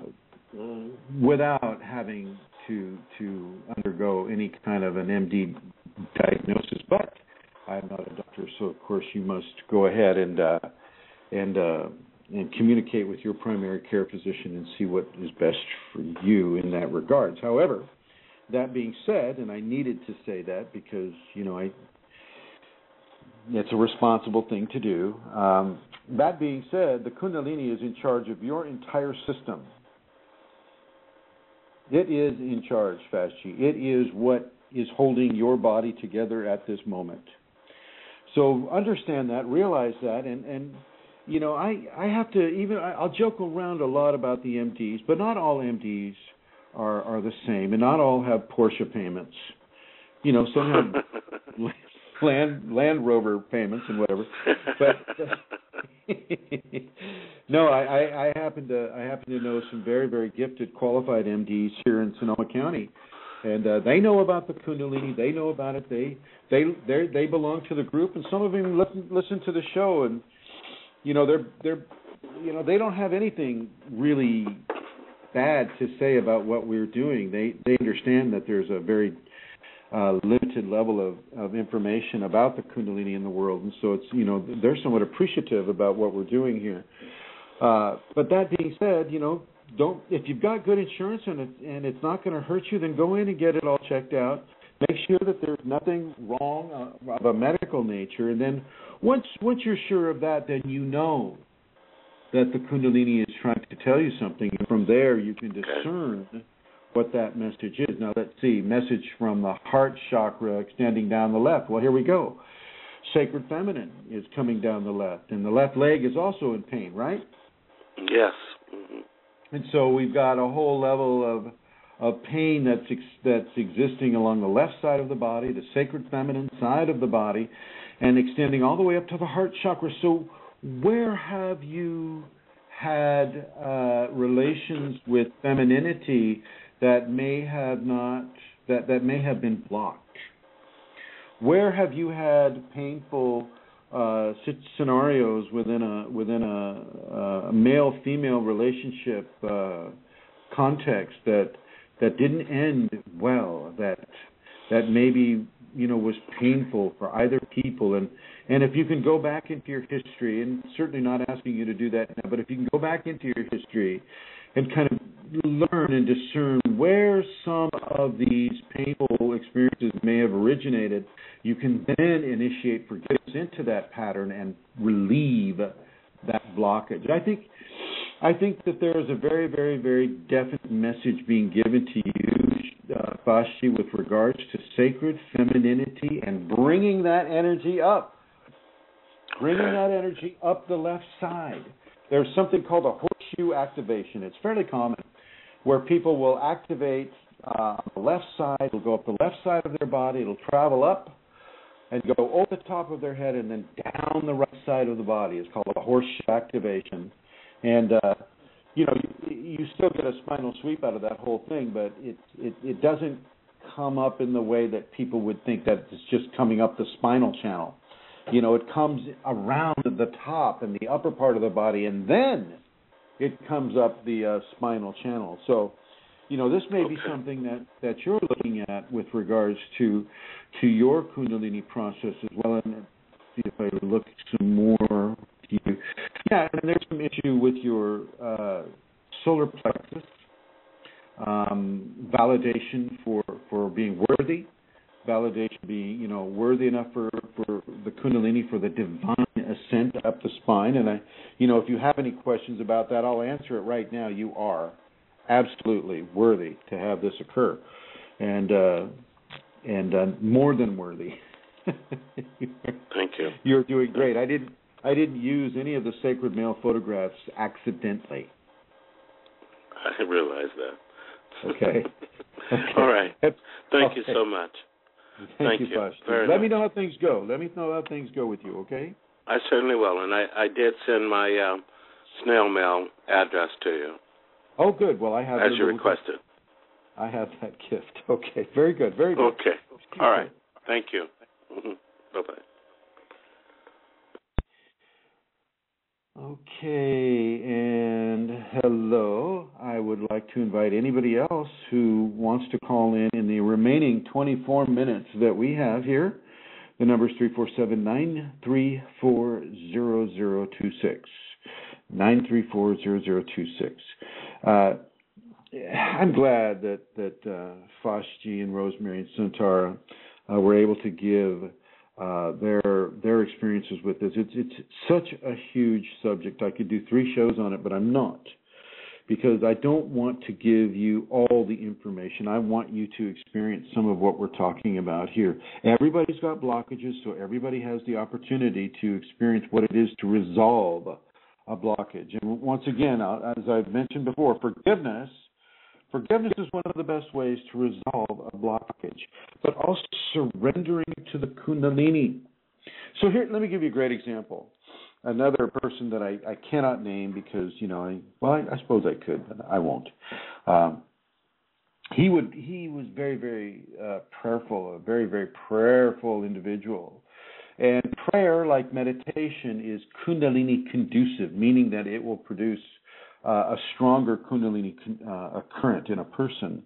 without having to to undergo any kind of an MD diagnosis. But I'm not a doctor, so of course you must go ahead and uh, and uh, and communicate with your primary care physician and see what is best for you in that regards. However, that being said, and I needed to say that because you know I it's a responsible thing to do. Um, that being said, the Kundalini is in charge of your entire system it is in charge, Fast G. It is what is holding your body together at this moment. So understand that, realize that, and and you know I I have to even I'll joke around a lot about the MDs, but not all MDs are are the same, and not all have Porsche payments. You know, some have land Land Rover payments and whatever, but. no, I, I, I happen to I happen to know some very very gifted qualified MDs here in Sonoma County, and uh, they know about the Kundalini. They know about it. They they they they belong to the group, and some of them listen listen to the show, and you know they're they're you know they don't have anything really bad to say about what we're doing. They they understand that there's a very uh, limited level of, of information about the Kundalini in the world, and so it's you know they're somewhat appreciative about what we're doing here. Uh, but that being said, you know, don't if you've got good insurance and it, and it's not going to hurt you, then go in and get it all checked out. Make sure that there's nothing wrong uh, of a medical nature, and then once once you're sure of that, then you know that the Kundalini is trying to tell you something. And from there, you can discern what that message is. Now let's see, message from the heart chakra extending down the left. Well, here we go. Sacred feminine is coming down the left, and the left leg is also in pain, right? Yes. Mm-hmm. And so we've got a whole level of of pain that's ex- that's existing along the left side of the body, the sacred feminine side of the body, and extending all the way up to the heart chakra. So where have you had uh, relations with femininity that may have not that that may have been blocked? Where have you had painful uh, scenarios within a within a, a male female relationship uh, context that that didn't end well that that maybe you know was painful for either people and and if you can go back into your history and certainly not asking you to do that now but if you can go back into your history and kind of learn and discern where some of these painful experiences may have originated, you can then initiate forgiveness into that pattern and relieve that blockage. I think I think that there is a very, very, very definite message being given to you, uh, with regards to sacred femininity and bringing that energy up. Bringing that energy up the left side. There's something called a horseshoe activation. It's fairly common where people will activate uh, on the left side, it'll go up the left side of their body, it'll travel up and go over the top of their head and then down the right side of the body. It's called a horseshoe activation. And uh, you know, you, you still get a spinal sweep out of that whole thing, but it, it it doesn't come up in the way that people would think that it's just coming up the spinal channel. You know, it comes around the top and the upper part of the body, and then it comes up the uh, spinal channel. So, you know, this may okay. be something that that you're looking at with regards to to your Kundalini process as well. And see if I look some more. To you. Yeah, and there's some issue with your uh, solar plexus. um, validation for for being worthy, validation being you know worthy enough for for the Kundalini for the divine ascent up the spine. And I, you know, if you have any questions about that, I'll answer it right now. You are absolutely worthy to have this occur, and uh, and uh, more than worthy. Thank you. You're doing great. I didn't I didn't use any of the sacred male photographs accidentally. I realize that. Okay. okay. All right. Thank okay. you so much. Thank, Thank you, very Let much. me know how things go. Let me know how things go with you, okay? I certainly will, and I, I did send my um, snail mail address to you Oh, good. Well, I have as you requested. I have that gift. Okay, very good, very good. Okay. All right. Thank you. Bye bye. Okay, and hello. I would like to invite anybody else who wants to call in in the remaining 24 minutes that we have here. The number is 347 934 0026. 934 0026. Uh, I'm glad that that uh, Foshji and Rosemary and Santara uh, were able to give uh, their their experiences with this. It's it's such a huge subject. I could do three shows on it, but I'm not because I don't want to give you all the information. I want you to experience some of what we're talking about here. Everybody's got blockages, so everybody has the opportunity to experience what it is to resolve a blockage. And once again, uh, as I've mentioned before, forgiveness Forgiveness is one of the best ways to resolve a blockage, but also surrendering to the Kundalini. So here, let me give you a great example. Another person that I, I cannot name because you know, I, well, I, I suppose I could, but I won't. Um, he would, he was very, very uh, prayerful, a very, very prayerful individual. And prayer, like meditation, is Kundalini conducive, meaning that it will produce uh, a stronger Kundalini uh, current in a person.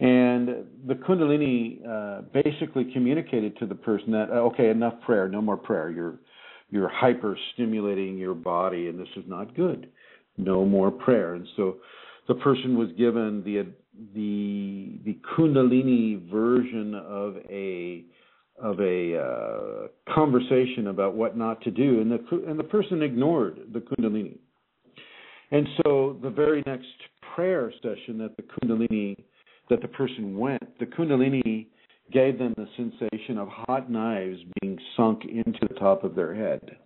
And the Kundalini uh, basically communicated to the person that, okay, enough prayer, no more prayer. You're, you're hyper stimulating your body, and this is not good. No more prayer. And so the person was given the the the Kundalini version of a of a uh, conversation about what not to do, and the and the person ignored the Kundalini. And so the very next prayer session that the Kundalini, that the person went, the Kundalini gave them the sensation of hot knives being sunk into the top of their head.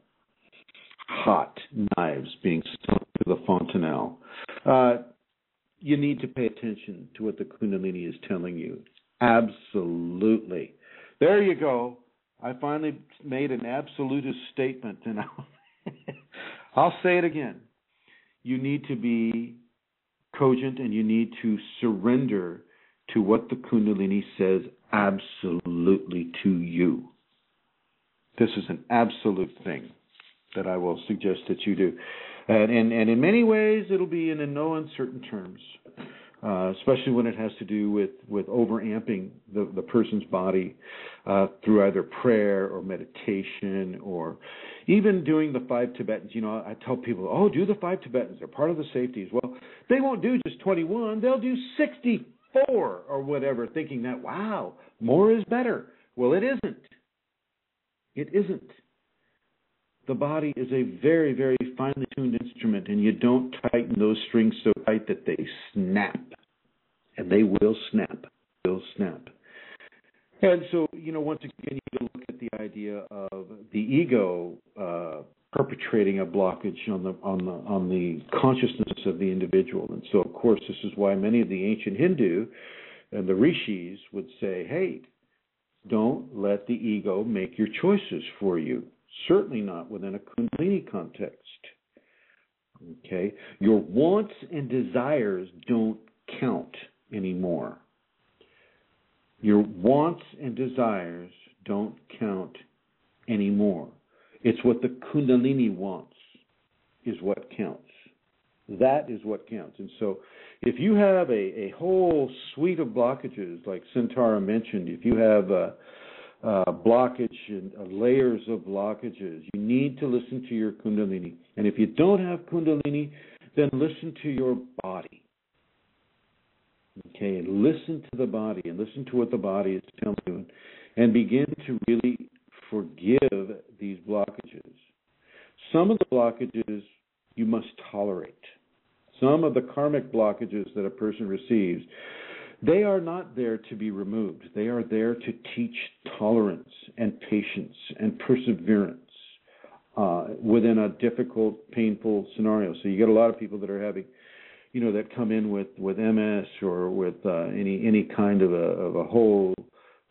Hot knives being sunk to the fontanelle. Uh, you need to pay attention to what the Kundalini is telling you. Absolutely. There you go. I finally made an absolutist statement, and I'll, I'll say it again you need to be cogent and you need to surrender to what the Kundalini says absolutely to you. This is an absolute thing that I will suggest that you do. And, and, and in many ways, it'll be in, no uncertain terms, uh, especially when it has to do with, with overamping the, the person's body uh, through either prayer or meditation or even doing the five Tibetans, you know, I tell people, oh, do the five Tibetans. They're part of the safeties. Well, they won't do just 21. They'll do 64 or whatever, thinking that, wow, more is better. Well, it isn't. It isn't. The body is a very, very finely tuned instrument, and you don't tighten those strings so tight that they snap. And they will snap. They'll snap. And so, you know, once again, you look at the idea of the ego uh, perpetrating a blockage on the on the on the consciousness of the individual. And so, of course, this is why many of the ancient Hindu and the rishis would say, "Hey, don't let the ego make your choices for you. Certainly not within a Kundalini context." Okay, your wants and desires don't count anymore. Your wants and desires don't count anymore. It's what the Kundalini wants is what counts. That is what counts. And so, if you have a, a whole suite of blockages, like Santara mentioned, if you have a, a blockage and uh, layers of blockages, you need to listen to your Kundalini. And if you don't have Kundalini, then listen to your body. Okay, and listen to the body and listen to what the body is telling you and begin to really forgive these blockages. Some of the blockages you must tolerate. Some of the karmic blockages that a person receives, they are not there to be removed. They are there to teach tolerance and patience and perseverance uh, within a difficult, painful scenario. So you get a lot of people that are having, you know, that come in with with MS or with uh, any any kind of a of a whole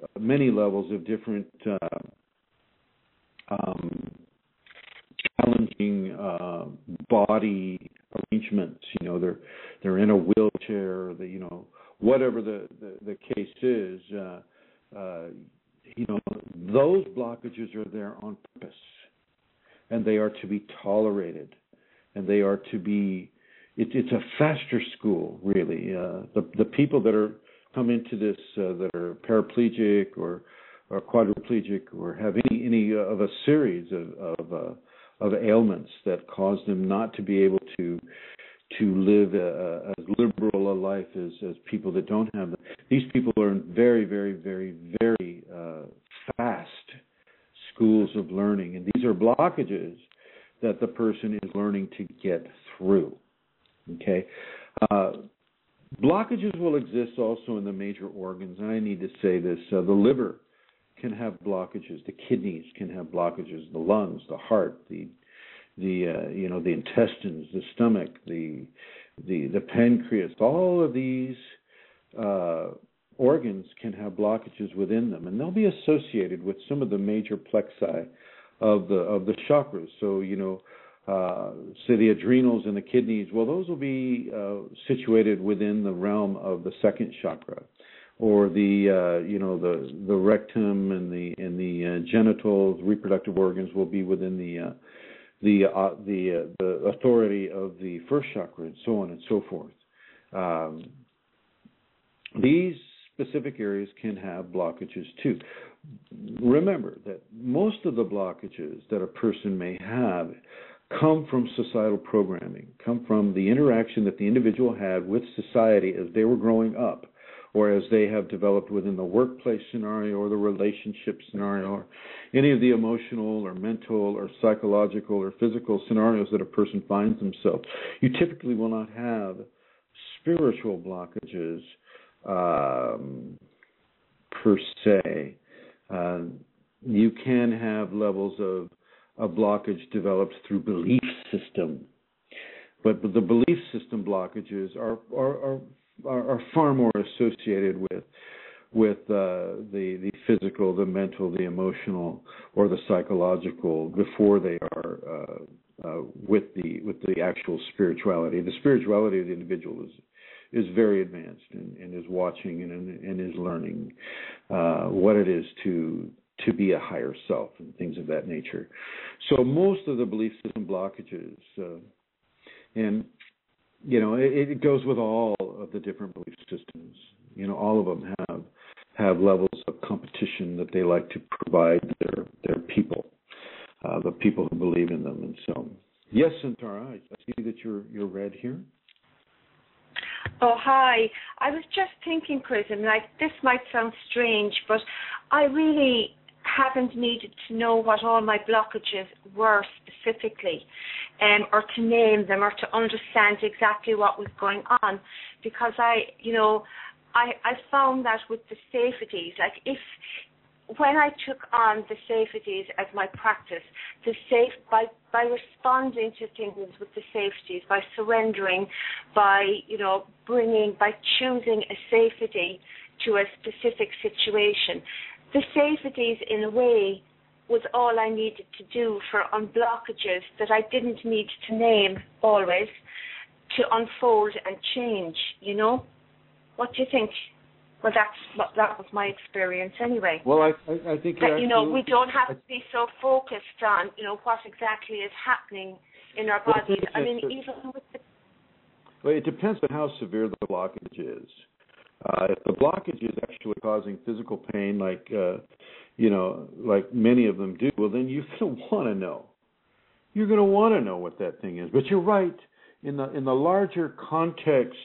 uh, many levels of different uh, um, challenging uh, body arrangements. You know, they're they're in a wheelchair. The, you know, whatever the the, the case is. Uh, uh, you know, those blockages are there on purpose, and they are to be tolerated, and they are to be. It, it's a faster school, really. Uh, the the people that are come into this uh, that are paraplegic or or quadriplegic or have any any of a series of of, uh, of ailments that cause them not to be able to to live a, a, as liberal a life as as people that don't have them. These people are in very very very very uh, fast schools of learning, and these are blockages that the person is learning to get through. Okay. Uh, blockages will exist also in the major organs, and I need to say this: uh, the liver can have blockages. The kidneys can have blockages. The lungs, the heart, the the uh, you know the intestines, the stomach, the the the pancreas. All of these uh, organs can have blockages within them, and they'll be associated with some of the major plexi of the of the chakras. So you know. Uh, say the adrenals and the kidneys, well, those will be uh, situated within the realm of the second chakra or the uh, you know the the rectum and the and the uh, genitals, reproductive organs will be within the uh, the uh, the the authority of the first chakra, and so on and so forth. Um, these specific areas can have blockages too. Remember that most of the blockages that a person may have come from societal programming, come from the interaction that the individual had with society as they were growing up or as they have developed within the workplace scenario or the relationship scenario or any of the emotional or mental or psychological or physical scenarios that a person finds themselves. You typically will not have spiritual blockages um, per se. Uh, you can have levels of a blockage developed through belief system. But, the belief system blockages are, are, are are, are far more associated with with uh, the the physical, the mental, the emotional, or the psychological before they are uh, uh, with the with the actual spirituality. The spirituality of the individual is is very advanced and, and is watching and, and is learning uh, what it is to to be a higher self and things of that nature. So most of the belief system blockages, uh, and you know, it, it goes with all of the different belief systems. You know, all of them have have levels of competition that they like to provide their their people, uh, the people who believe in them. And so, yes, Santara, I see that you're you're red here. Oh, hi. I was just thinking, Chrism, and like this might sound strange, but I really haven't needed to know what all my blockages were specifically, um, or to name them, or to understand exactly what was going on, because I, you know, I I found that with the safeties, like if when I took on the safeties as my practice, the safe by by responding to things with the safeties, by surrendering, by you know bringing, by choosing a safety to a specific situation, the safeties in a way was all I needed to do for unblockages that I didn't need to name always to unfold and change, you know? What do you think? Well, that's what, that was my experience anyway. Well, I I, I think that you know we don't have to be so focused on you know what exactly is happening in our bodies. I mean, even with the well, it depends on how severe the blockage is. Uh, if the blockage is actually causing physical pain, like uh, you know, like many of them do, well, then you're going to want to know. You're going to want to know what that thing is. But you're right. In the in the larger context,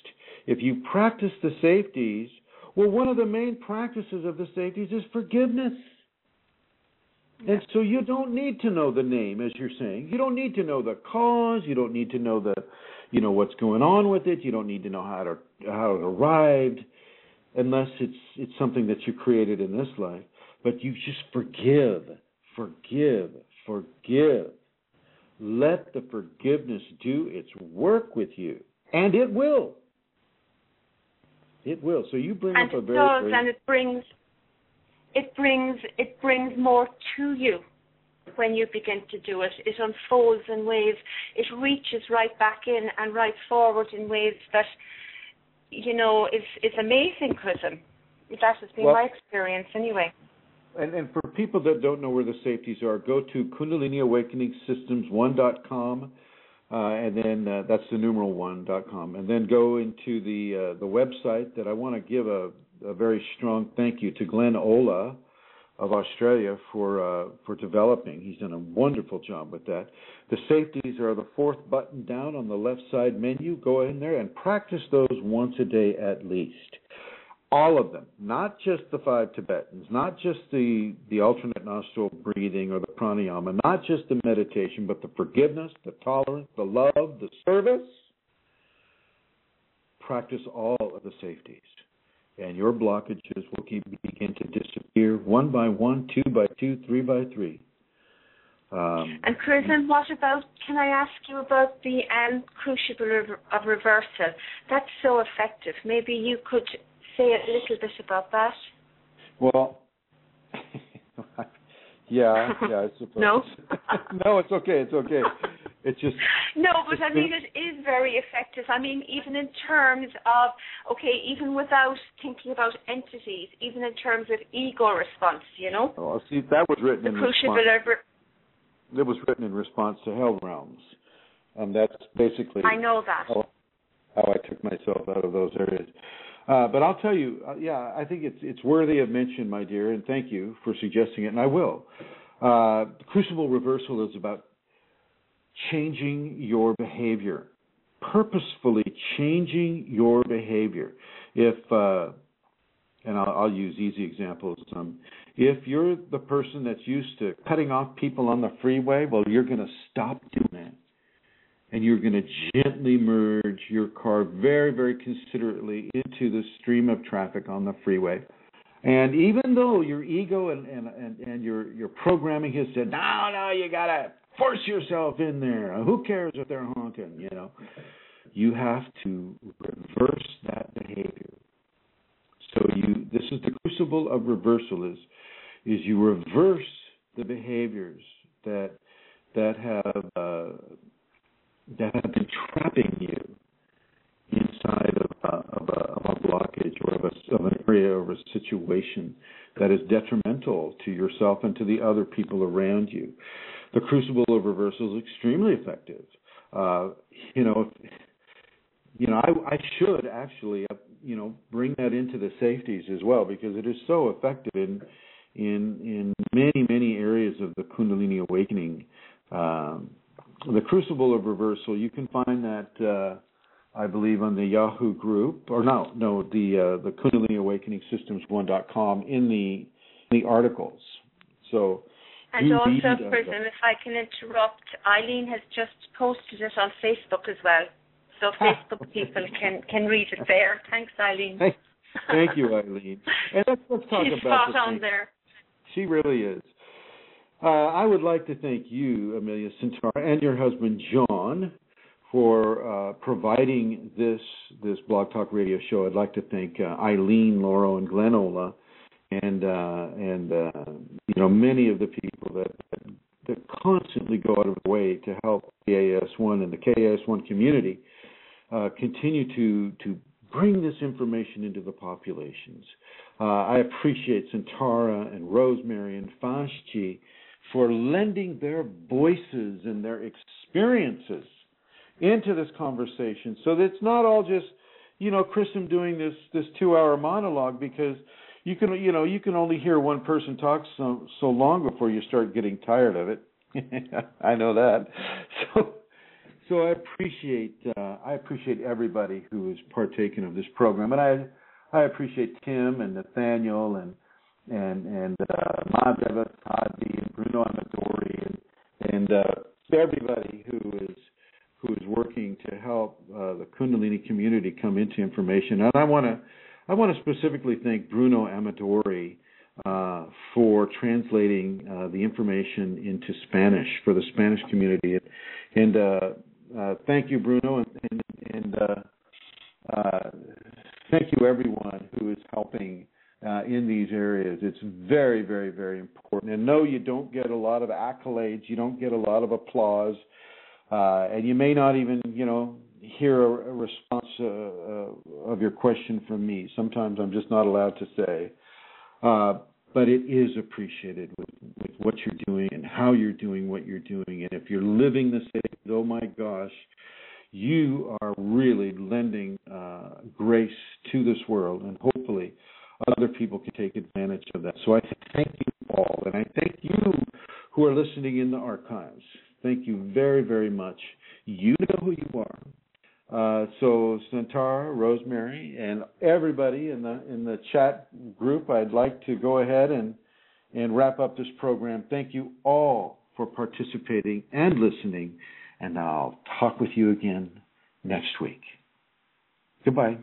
if you practice the safeties, well, one of the main practices of the safeties is forgiveness. And so you don't need to know the name, as you're saying. You don't need to know the cause. You don't need to know the, you know, what's going on with it. You don't need to know how to how it arrived, unless it's it's something that you created in this life. But you just forgive, forgive, forgive. Let the forgiveness do its work with you, and it will. It will. So you bring and up a it very, does, very and it brings it brings it brings more to you when you begin to do it. It unfolds in ways. It reaches right back in and right forward in ways that you know is amazing, Chrism. That has been Well- my experience anyway. And, and for people that don't know where the safeties are, go to Kundalini Awakening Systems one.com, uh, and then uh, that's the numeral one dot com, and then go into the uh, the website. That I want to give a, a very strong thank you to Glenn Ola of Australia for uh, for developing. He's done a wonderful job with that. The safeties are the fourth button down on the left side menu. Go in there and practice those once a day at least all of them, not just the five Tibetans, not just the the alternate nostril breathing or the pranayama, not just the meditation, but the forgiveness, the tolerance, the love, the service. Practice all of the safeties, and your blockages will keep, begin to disappear one by one, two by two, three by three. Um, And Chrism, what about? Can I ask you about the um, crucible of, of reversal? That's so effective. Maybe you could say a little bit about that. Well, yeah, yeah, I suppose. No? no, it's okay. It's okay. It's just No, but I mean it is very effective. I mean, even in terms of okay, even without thinking about entities, even in terms of ego response, you know, oh, see that was written the in crucible response. re- It was written in response to Hell Realms. Um, that's basically I know that. how, how I took myself out of those areas. Uh, but I'll tell you, uh, yeah, I think it's it's worthy of mention, my dear, and thank you for suggesting it, and I will. Uh, crucible reversal is about changing your behavior, purposefully changing your behavior. If uh, and I'll, I'll use easy examples. Um, if you're the person that's used to cutting off people on the freeway, well, you're going to stop doing that. And you're going to gently merge your car very, very considerately into the stream of traffic on the freeway. And even though your ego and, and, and, and your, your programming has said, no, no, you got to force yourself in there. Who cares if they're honking, you know? You have to reverse that behavior. So you this is the crucible of reversal is is you reverse the behaviors that that have uh, that have been trapping you inside of, uh, of, a, of a or of, a, of an area or a situation that is detrimental to yourself and to the other people around you. The crucible of reversal is extremely effective. Uh, you know, you know, I, I should actually, uh, you know, bring that into the safeties as well because it is so effective in in in many many areas of the Kundalini awakening. Um, the Crucible of Reversal, you can find that, uh, I believe, on the Yahoo group, or no, no, the uh, the Kundalini Awakening Systems One.com in the in the articles. So. And also, uh, Chrism, if I can interrupt, Eileen has just posted it on Facebook as well. So Facebook people can can read it there. Thanks, Eileen. Thank, thank you, Eileen. And let's let's talk She's about spot the on thing. there. She really is. Uh, I would like to thank you, Amelia Centaur, and your husband John for uh, providing this this Blog Talk Radio show. I'd like to thank uh, Eileen, Lauro, and Glenola, and uh, and uh, you know many of the people that, that that constantly go out of their way to help the AS1 and the KAS1 community uh, continue to to bring this information into the populations. Uh, I appreciate Santara and Rosemary and Fashchi for lending their voices and their experiences into this conversation, so that it's not all just you know Chrism doing this this two hour monologue because you can you know you can only hear one person talk so so long before you start getting tired of it. I know that. So so I appreciate uh, I appreciate everybody who has partaken of this program, and I I appreciate Tim and Nathaniel and and and uh, Madhava Tadi and Bruno Amadori and and uh, everybody who is who is working to help uh, the Kundalini community come into information. And I want to I want to specifically thank Bruno Amadori uh, for translating uh, the information into Spanish for the Spanish community. And uh, uh thank you, Bruno, and, and, and uh, thank you everyone who is helping in these areas. It's very, very, very important. And no, you don't get a lot of accolades, you don't get a lot of applause, and you may not even, you know, hear a, a response of your question from me. Sometimes I'm just not allowed to say. Uh, but it is appreciated with, with what you're doing and how you're doing what you're doing. And if you're living the city, oh my gosh, you are really lending uh, grace to this world, and hopefully other people can take advantage of that. So I thank you all, and I thank you who are listening in the archives. Thank you very, very much. You know who you are. Uh, so Santara, Rosemary, and everybody in the in the chat group, I'd like to go ahead and and wrap up this program. Thank you all for participating and listening, and I'll talk with you again next week. Goodbye.